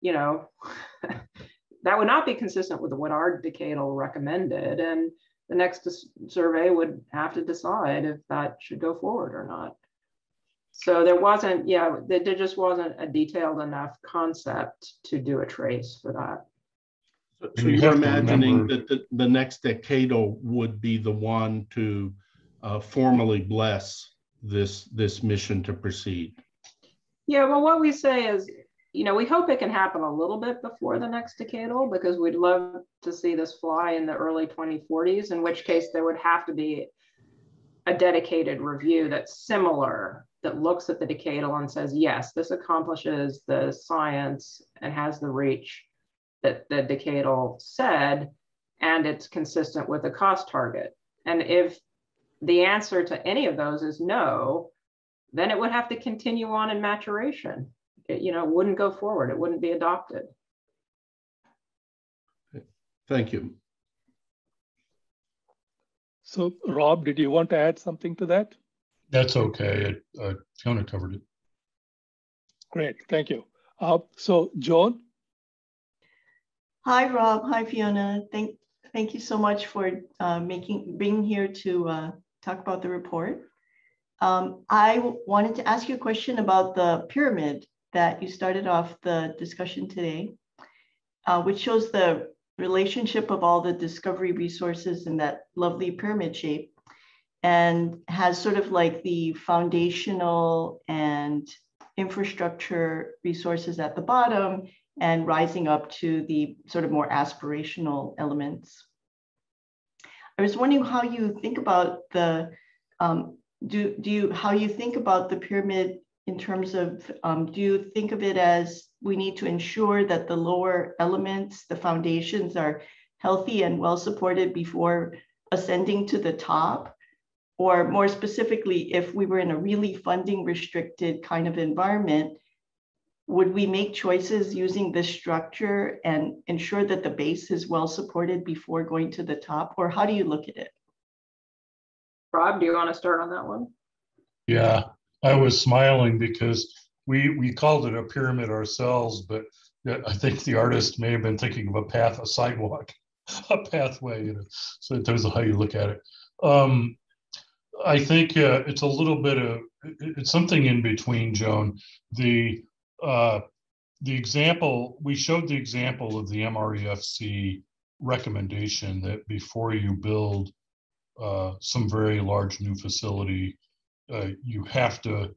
you know, that would not be consistent with what our decadal recommended. And the next survey would have to decide if that should go forward or not. So there wasn't, yeah, there just wasn't a detailed enough concept to do a trace for that. So, so you're imagining that the, the next decadal would be the one to uh, formally bless this this mission to proceed. Yeah, well, what we say is, you know, we hope it can happen a little bit before the next decadal because we'd love to see this fly in the early 2040s, in which case there would have to be a dedicated review that's similar that looks at the decadal and says, yes, this accomplishes the science and has the reach that the decadal said, and it's consistent with the cost target. And if the answer to any of those is no, then it would have to continue on in maturation. It, you know, wouldn't go forward. It wouldn't be adopted. Thank you. So, Rob, did you want to add something to that? That's okay. Uh, Fiona covered it. Great, thank you. Uh, so, Joan? Hi, Rob. Hi, Fiona. Thank, thank you so much for uh, making being here to uh, talk about the report. Um, I wanted to ask you a question about the pyramid that you started off the discussion today, uh, which shows the relationship of all the discovery resources in that lovely pyramid shape and has sort of like the foundational and infrastructure resources at the bottom and rising up to the sort of more aspirational elements. I was wondering how you think about the, um, do, do you, how you think about the pyramid in terms of, um, do you think of it as we need to ensure that the lower elements, the foundations are healthy and well supported before ascending to the top? Or more specifically, if we were in a really funding restricted kind of environment, would we make choices using this structure and ensure that the base is well supported before going to the top? Or how do you look at it? Rob, do you want to start on that one? Yeah, I was smiling because we we called it a pyramid ourselves, but I think the artist may have been thinking of a path, a sidewalk, a pathway. You know, so in terms of how you look at it, um, I think uh, it's a little bit of it's something in between, Joan. The uh, the example we showed the example of the MREFC recommendation that before you build uh, some very large new facility, uh, you have to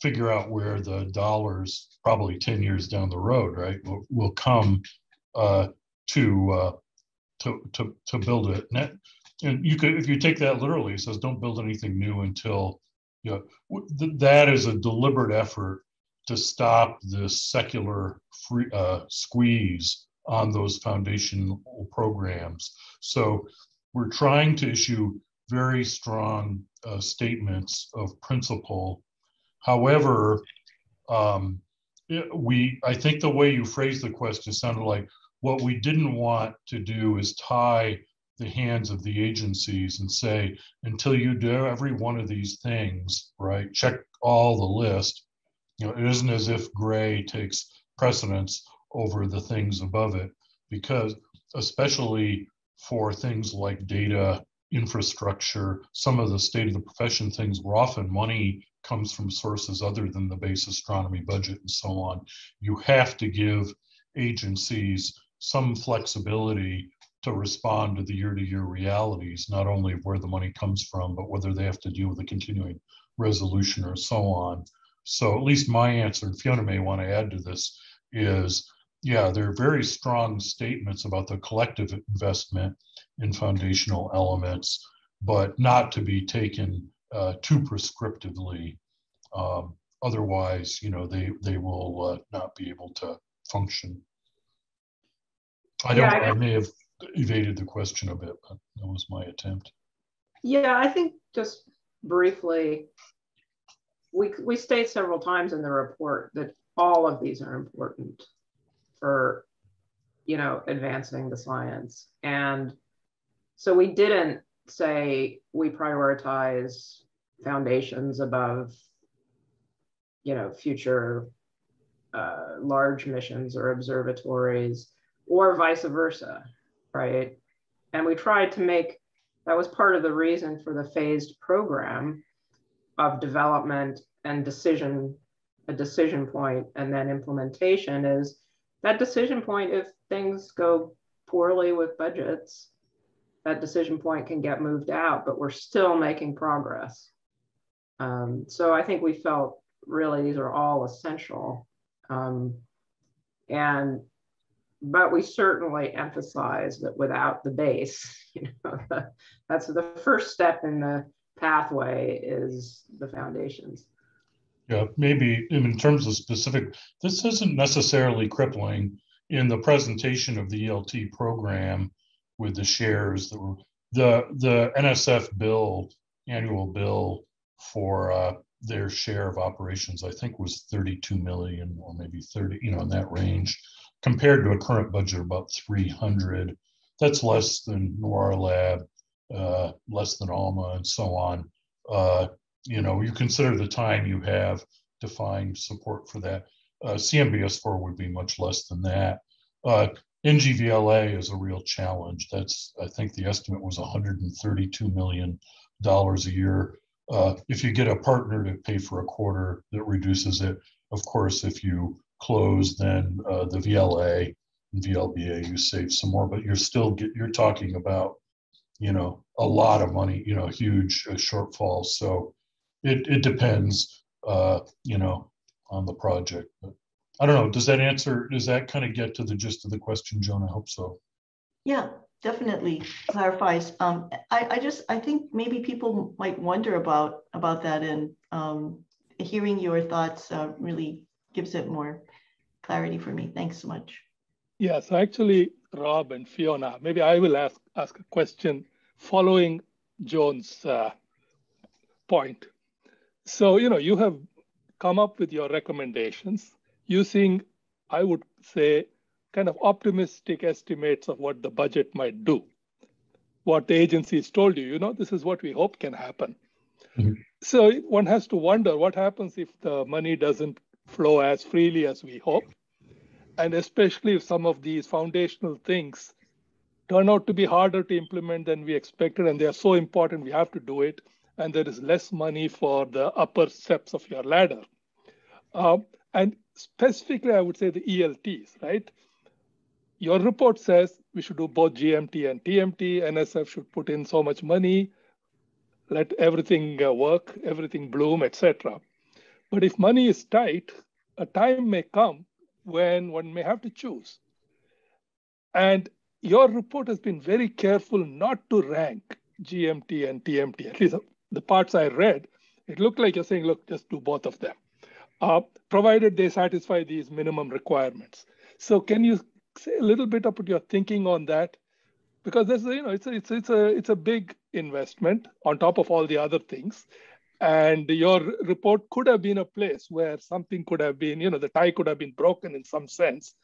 figure out where the dollars, probably 10 years down the road, right, will, will come uh, to, uh, to, to, to build it. And you could, if you take that literally, it says don't build anything new until, you know, that is a deliberate effort to stop this secular free, uh, squeeze on those foundational programs. So we're trying to issue very strong uh, statements of principle. However, um, we I think the way you phrased the question sounded like what we didn't want to do is tie the hands of the agencies and say until you do every one of these things, right? Check all the list. You know, it isn't as if gray takes precedence over the things above it because especially for things like data infrastructure, some of the state of the profession things where often money comes from sources other than the base astronomy budget and so on. You have to give agencies some flexibility to respond to the year to year realities, not only of where the money comes from, but whether they have to deal with a continuing resolution or so on. So, at least my answer, and Fiona may want to add to this, is yeah, there are very strong statements about the collective investment in foundational elements, but not to be taken uh, too prescriptively. Um, otherwise, you know, they they will uh, not be able to function. I don't. Yeah, I, I may have evaded the question a bit, but that was my attempt. Yeah, I think just briefly, we we state several times in the report that all of these are important for you know advancing the science and so we didn't say we prioritize foundations above you know future uh, large missions or observatories or vice versa right and we tried to make that was part of the reason for the phased program of development and decision a decision point and then implementation is that decision point, if things go poorly with budgets, that decision point can get moved out, but we're still making progress. Um, so I think we felt really these are all essential. Um, and but we certainly emphasize that without the base, you know, that's the first step in the pathway is the foundations. Yeah, maybe in terms of specific, this isn't necessarily crippling in the presentation of the ELT program with the shares that were the the NSF bill annual bill for uh, their share of operations I think was 32 million or maybe 30 you know in that range compared to a current budget of about 300 that's less than NOIR Lab uh, less than ALMA and so on uh, you know, you consider the time you have to find support for that. Uh, CMBS4 would be much less than that. Uh, NGVLA is a real challenge. That's I think the estimate was 132 million dollars a year. Uh, if you get a partner to pay for a quarter, that reduces it. Of course, if you close, then uh, the VLA and VLBA you save some more, but you're still get, you're talking about you know a lot of money, you know, huge uh. So it it depends, uh, you know, on the project. But I don't know. Does that answer? Does that kind of get to the gist of the question, Joan? I hope so. Yeah, definitely clarifies. Um, I, I just I think maybe people might wonder about about that, and um, hearing your thoughts uh, really gives it more clarity for me. Thanks so much. Yes, actually, Rob and Fiona, maybe I will ask ask a question following Joan's uh, point. So you know you have come up with your recommendations using, I would say, kind of optimistic estimates of what the budget might do. What the agencies told you, you know, this is what we hope can happen. Mm-hmm. So one has to wonder what happens if the money doesn't flow as freely as we hope. And especially if some of these foundational things turn out to be harder to implement than we expected, and they are so important, we have to do it, and there is less money for the upper steps of your ladder. Uh, and specifically, I would say the ELTs, right? Your report says we should do both GMT and TMT. NSF should put in so much money, let everything uh, work, everything bloom, etc. But if money is tight, a time may come when one may have to choose. And your report has been very careful not to rank GMT and TMT. At least the parts I read, it looked like you're saying, look, just do both of them uh, provided they satisfy these minimum requirements. So can you say a little bit about your thinking on that? Because there's, you know, it's a, it's it's a it's a big investment on top of all the other things, and your report could have been a place where something could have been, you know, the tie could have been broken in some sense.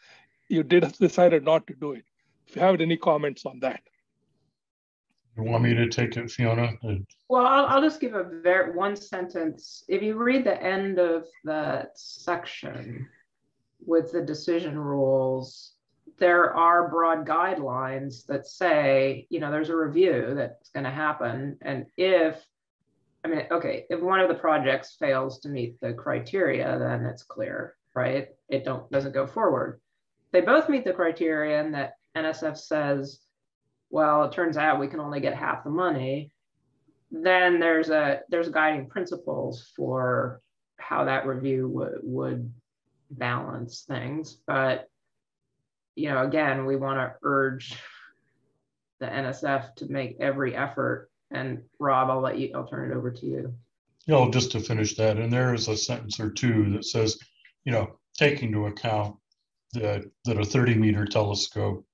You did have decided not to do it. If you have any comments on that. You want me to take it, Fiona? Well, I'll, I'll just give a very one sentence. If you read the end of that section with the decision rules, there are broad guidelines that say, you know, there's a review that's going to happen. And if, I mean, okay, if one of the projects fails to meet the criteria, then it's clear, right? It don't doesn't go forward. They both meet the criteria and that NSF says well, it turns out we can only get half the money, then there's a there's guiding principles for how that review would would balance things. But you know, again, we want to urge the NSF to make every effort. And Rob, I'll let you. I'll turn it over to you. You know, just to finish that, and there is a sentence or two that says, you know, take into account that that a 30 meter telescope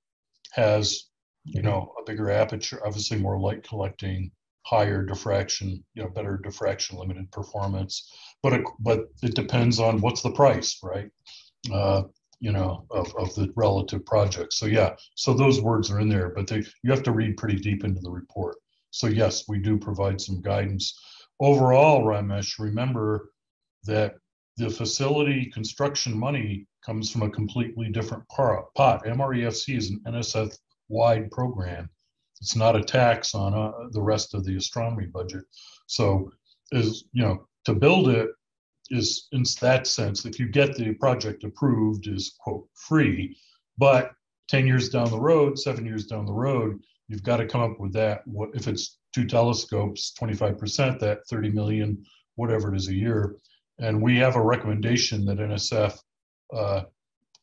has you know, a bigger aperture, obviously more light collecting, higher diffraction, you know, better diffraction limited performance. But it, but it depends on what's the price, right? Uh, you know, of, of the relative projects. So yeah, so those words are in there, but they, you have to read pretty deep into the report. So yes, we do provide some guidance. Overall, Ramesh, remember that the facility construction money comes from a completely different pot. MREFC is an NSF wide program. It's not a tax on uh, the rest of the astronomy budget. So, is you know, to build it is in that sense, if you get the project approved, is quote free. But 10 years down the road, seven years down the road, you've got to come up with that. What if it's two telescopes, 25%, that 30 million, whatever it is a year. And we have a recommendation that NSF uh,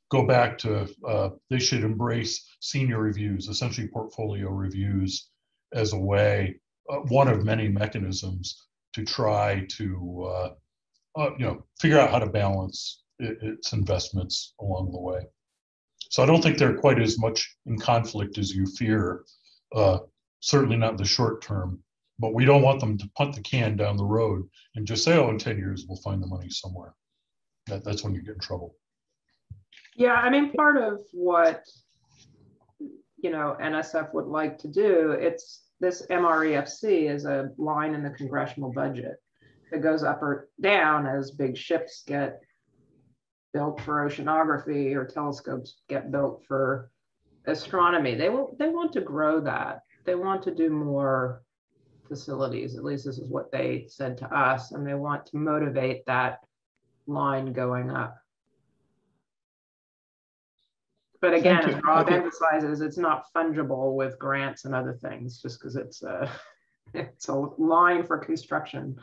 go back to uh, they should embrace senior reviews, essentially portfolio reviews, as a way, uh, one of many mechanisms to try to uh, uh you know figure out how to balance it, its investments along the way. So I don't think they're quite as much in conflict as you fear. Uh, certainly not in the short term, but we don't want them to punt the can down the road and just say, "Oh, in ten years we'll find the money somewhere." That, that's when you get in trouble. Yeah, I mean, part of what you know NSF would like to do, it's this MREFC is a line in the congressional budget that goes up or down as big ships get built for oceanography or telescopes get built for astronomy. They want they want to grow that. They want to do more facilities. At least this is what they said to us, and they want to motivate that line going up. But again, as Rob emphasizes, it's not fungible with grants and other things, just because it's a it's a line for construction.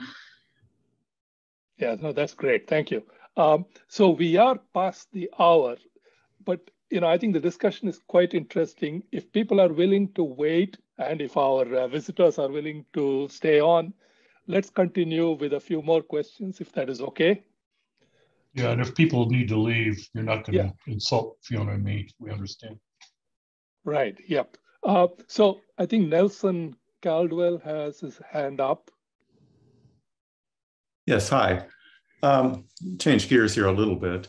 Yeah, no, that's great. Thank you. Um, so we are past the hour, but you know, I think the discussion is quite interesting. If people are willing to wait, and if our uh, visitors are willing to stay on, let's continue with a few more questions, if that is okay. Yeah, and if people need to leave, you're not going to yeah. insult Fiona and me. We understand. Right. Yep. Uh, so I think Nelson Caldwell has his hand up. Yes. Hi. Um, change gears here a little bit.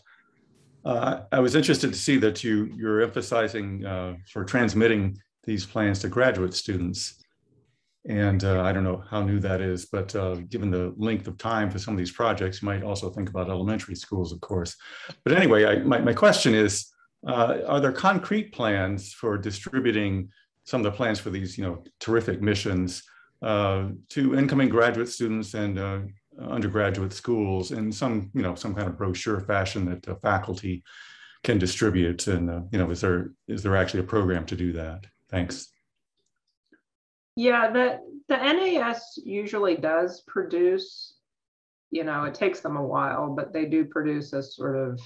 Uh, I was interested to see that you you're emphasizing uh, for transmitting these plans to graduate students. And uh, I don't know how new that is, but uh, given the length of time for some of these projects, you might also think about elementary schools, of course. But anyway, I, my, my question is, uh, are there concrete plans for distributing some of the plans for these, you know, terrific missions to incoming graduate students and undergraduate schools in some, you know, some kind of brochure fashion that the faculty can distribute? And, uh, you know, is there is there actually a program to do that? Thanks. Yeah, the, the NAS usually does produce, you know, it takes them a while, but they do produce a sort of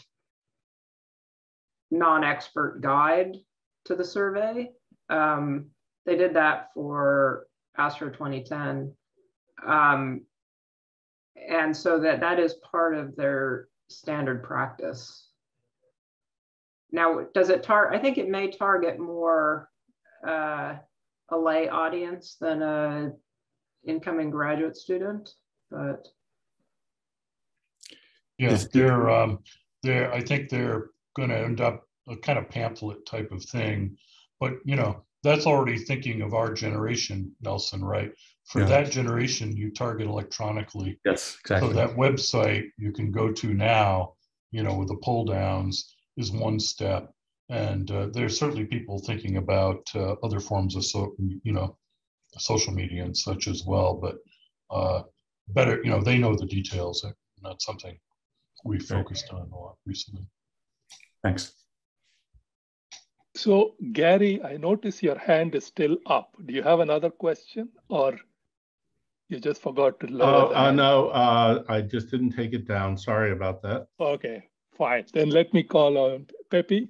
non-expert guide to the survey. Um, they did that for Astro 2010. Um, and so that that is part of their standard practice. Now, does it tar? I think it may target more uh, a lay audience than a incoming graduate student, but yeah, they're um, they're I think they're going to end up a kind of pamphlet type of thing, but you know that's already thinking of our generation, Nelson, right? For yeah. that generation, you target electronically. Yes, exactly. So that website you can go to now, you know, with the pull downs is one step and uh, there's certainly people thinking about uh, other forms of so you know social media and such as well but uh, better you know they know the details not something we focused on a lot recently thanks so gary i notice your hand is still up do you have another question or you just forgot to lower oh uh, no uh, i just didn't take it down sorry about that okay fine then let me call on pepe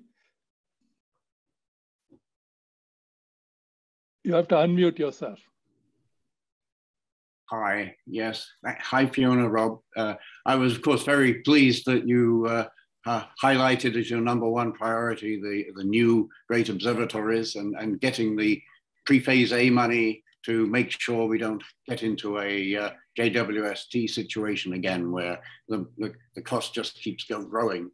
You have to unmute yourself. Hi, yes. Hi, Fiona, Rob. Uh, I was, of course, very pleased that you uh, uh, highlighted as your number one priority the, the new great observatories and, and getting the pre-phase A money to make sure we don't get into a uh, JWST situation again where the, the, the cost just keeps growing.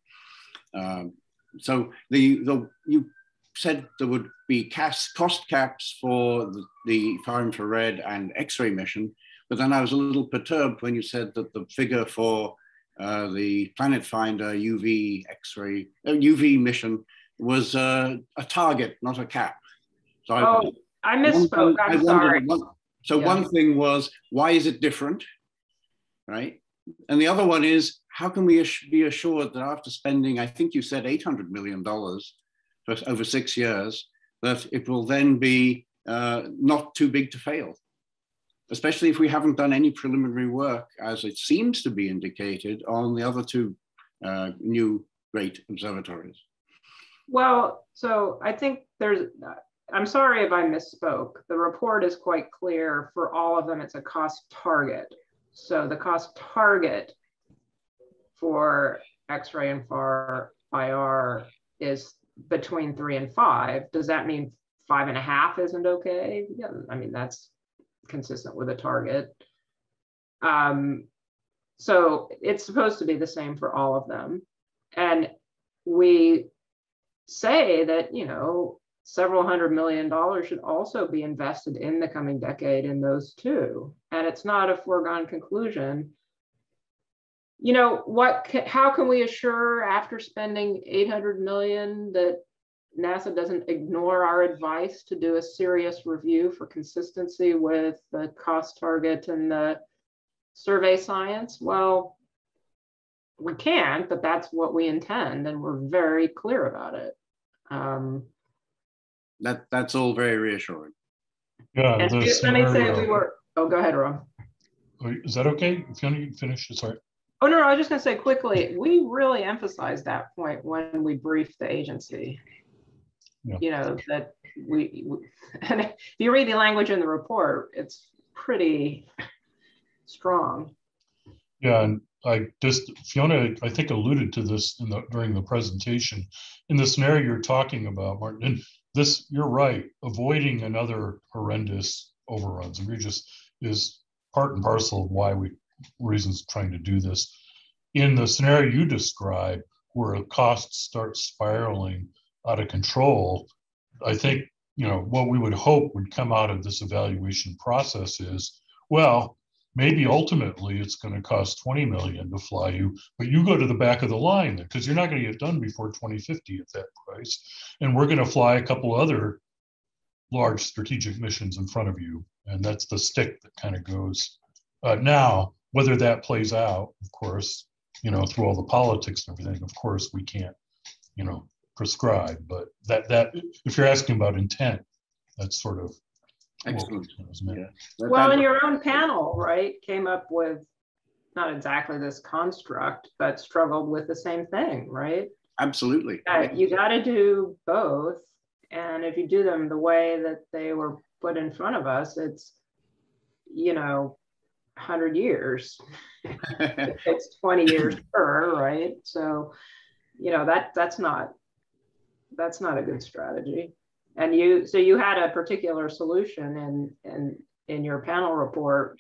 Um, so the, the you said there would be cost caps for the, the far infrared and X-ray mission, but then I was a little perturbed when you said that the figure for uh, the Planet Finder UV X-ray uh, UV mission was uh, a target, not a cap. So oh, I, misspoke. I'm I sorry. One, so yeah. one thing was why is it different, right? And the other one is how can we be assured that after spending, I think you said eight hundred million dollars for over six years, that it will then be uh, not too big to fail, especially if we haven't done any preliminary work, as it seems to be indicated, on the other two uh, new great observatories. Well, so I think there's, I'm sorry if I misspoke. The report is quite clear for all of them, it's a cost target. So the cost target for X-ray and FAR IR is between three and five, does that mean five and a half isn't okay? Yeah, I mean, that's consistent with a target. Um, so it's supposed to be the same for all of them. And we say that, you know, several hundred million dollars should also be invested in the coming decade in those two. And it's not a foregone conclusion you know what how can we assure after spending 800 million that NASA doesn't ignore our advice to do a serious review for consistency with the cost target and the survey science. Well, we can't, but that's what we intend, and we're very clear about it. Um, that that's all very reassuring. Yeah. and let me say we were. Oh, go ahead, Rob. Oh, is that okay? If you want to finish, sorry. Oh no, no, I was just going to say quickly. We really emphasized that point when we briefed the agency. Yeah. You know that we, we and if you read the language in the report, it's pretty strong. Yeah, and I just Fiona, I think alluded to this in the during the presentation. In the scenario you're talking about, Martin, and this you're right. Avoiding another horrendous overruns, egregious, is part and parcel of why we reasons trying to do this. In the scenario you describe, where costs start spiraling out of control, I think you know what we would hope would come out of this evaluation process is well maybe ultimately it's going to cost 20 million to fly you but you go to the back of the line because you're not going to get done before 2050 at that price. And we're going to fly a couple other large strategic missions in front of you and that's the stick that kind of goes. Uh, now whether that plays out of course you know through all the politics and everything of course we can't you know prescribe but that that if you're asking about intent that's sort of Excellent. Yeah. Well, and your own panel, right, came up with not exactly this construct, but struggled with the same thing, right? Absolutely. Uh, you got to do both. And if you do them the way that they were put in front of us, it's, you know, 100 years. it's 20 years per, right? So, you know, that that's not that's not a good strategy and you so you had a particular solution in in in your panel report.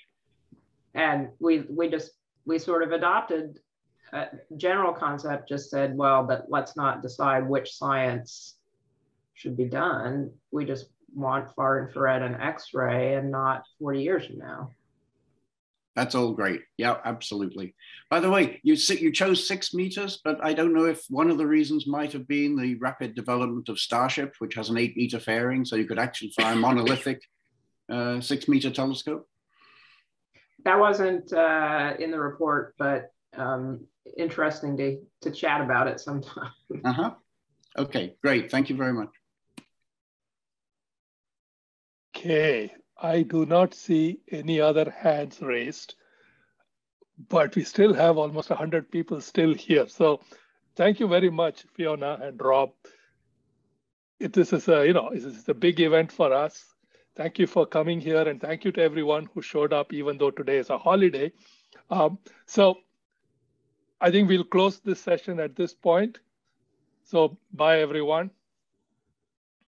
And we we just we sort of adopted a general concept just said well but let's not decide which science should be done. We just want far infrared and x-ray and not 40 years from now that's all great. Yeah, absolutely. By the way, you you chose six meters, but I don't know if one of the reasons might have been the rapid development of Starship, which has an eight meter fairing, so you could actually fly a monolithic uh, six meter telescope. That wasn't uh, in the report, but um, interesting to to chat about it sometime. uh huh. Okay, great. Thank you very much. Okay, I do not see any other hands raised, but we still have almost 100 people still here. So thank you very much, Fiona and Rob. It, this is a, you know, this is a big event for us. Thank you for coming here and thank you to everyone who showed up, even though today is a holiday. Um, so I think we'll close this session at this point. So bye, everyone.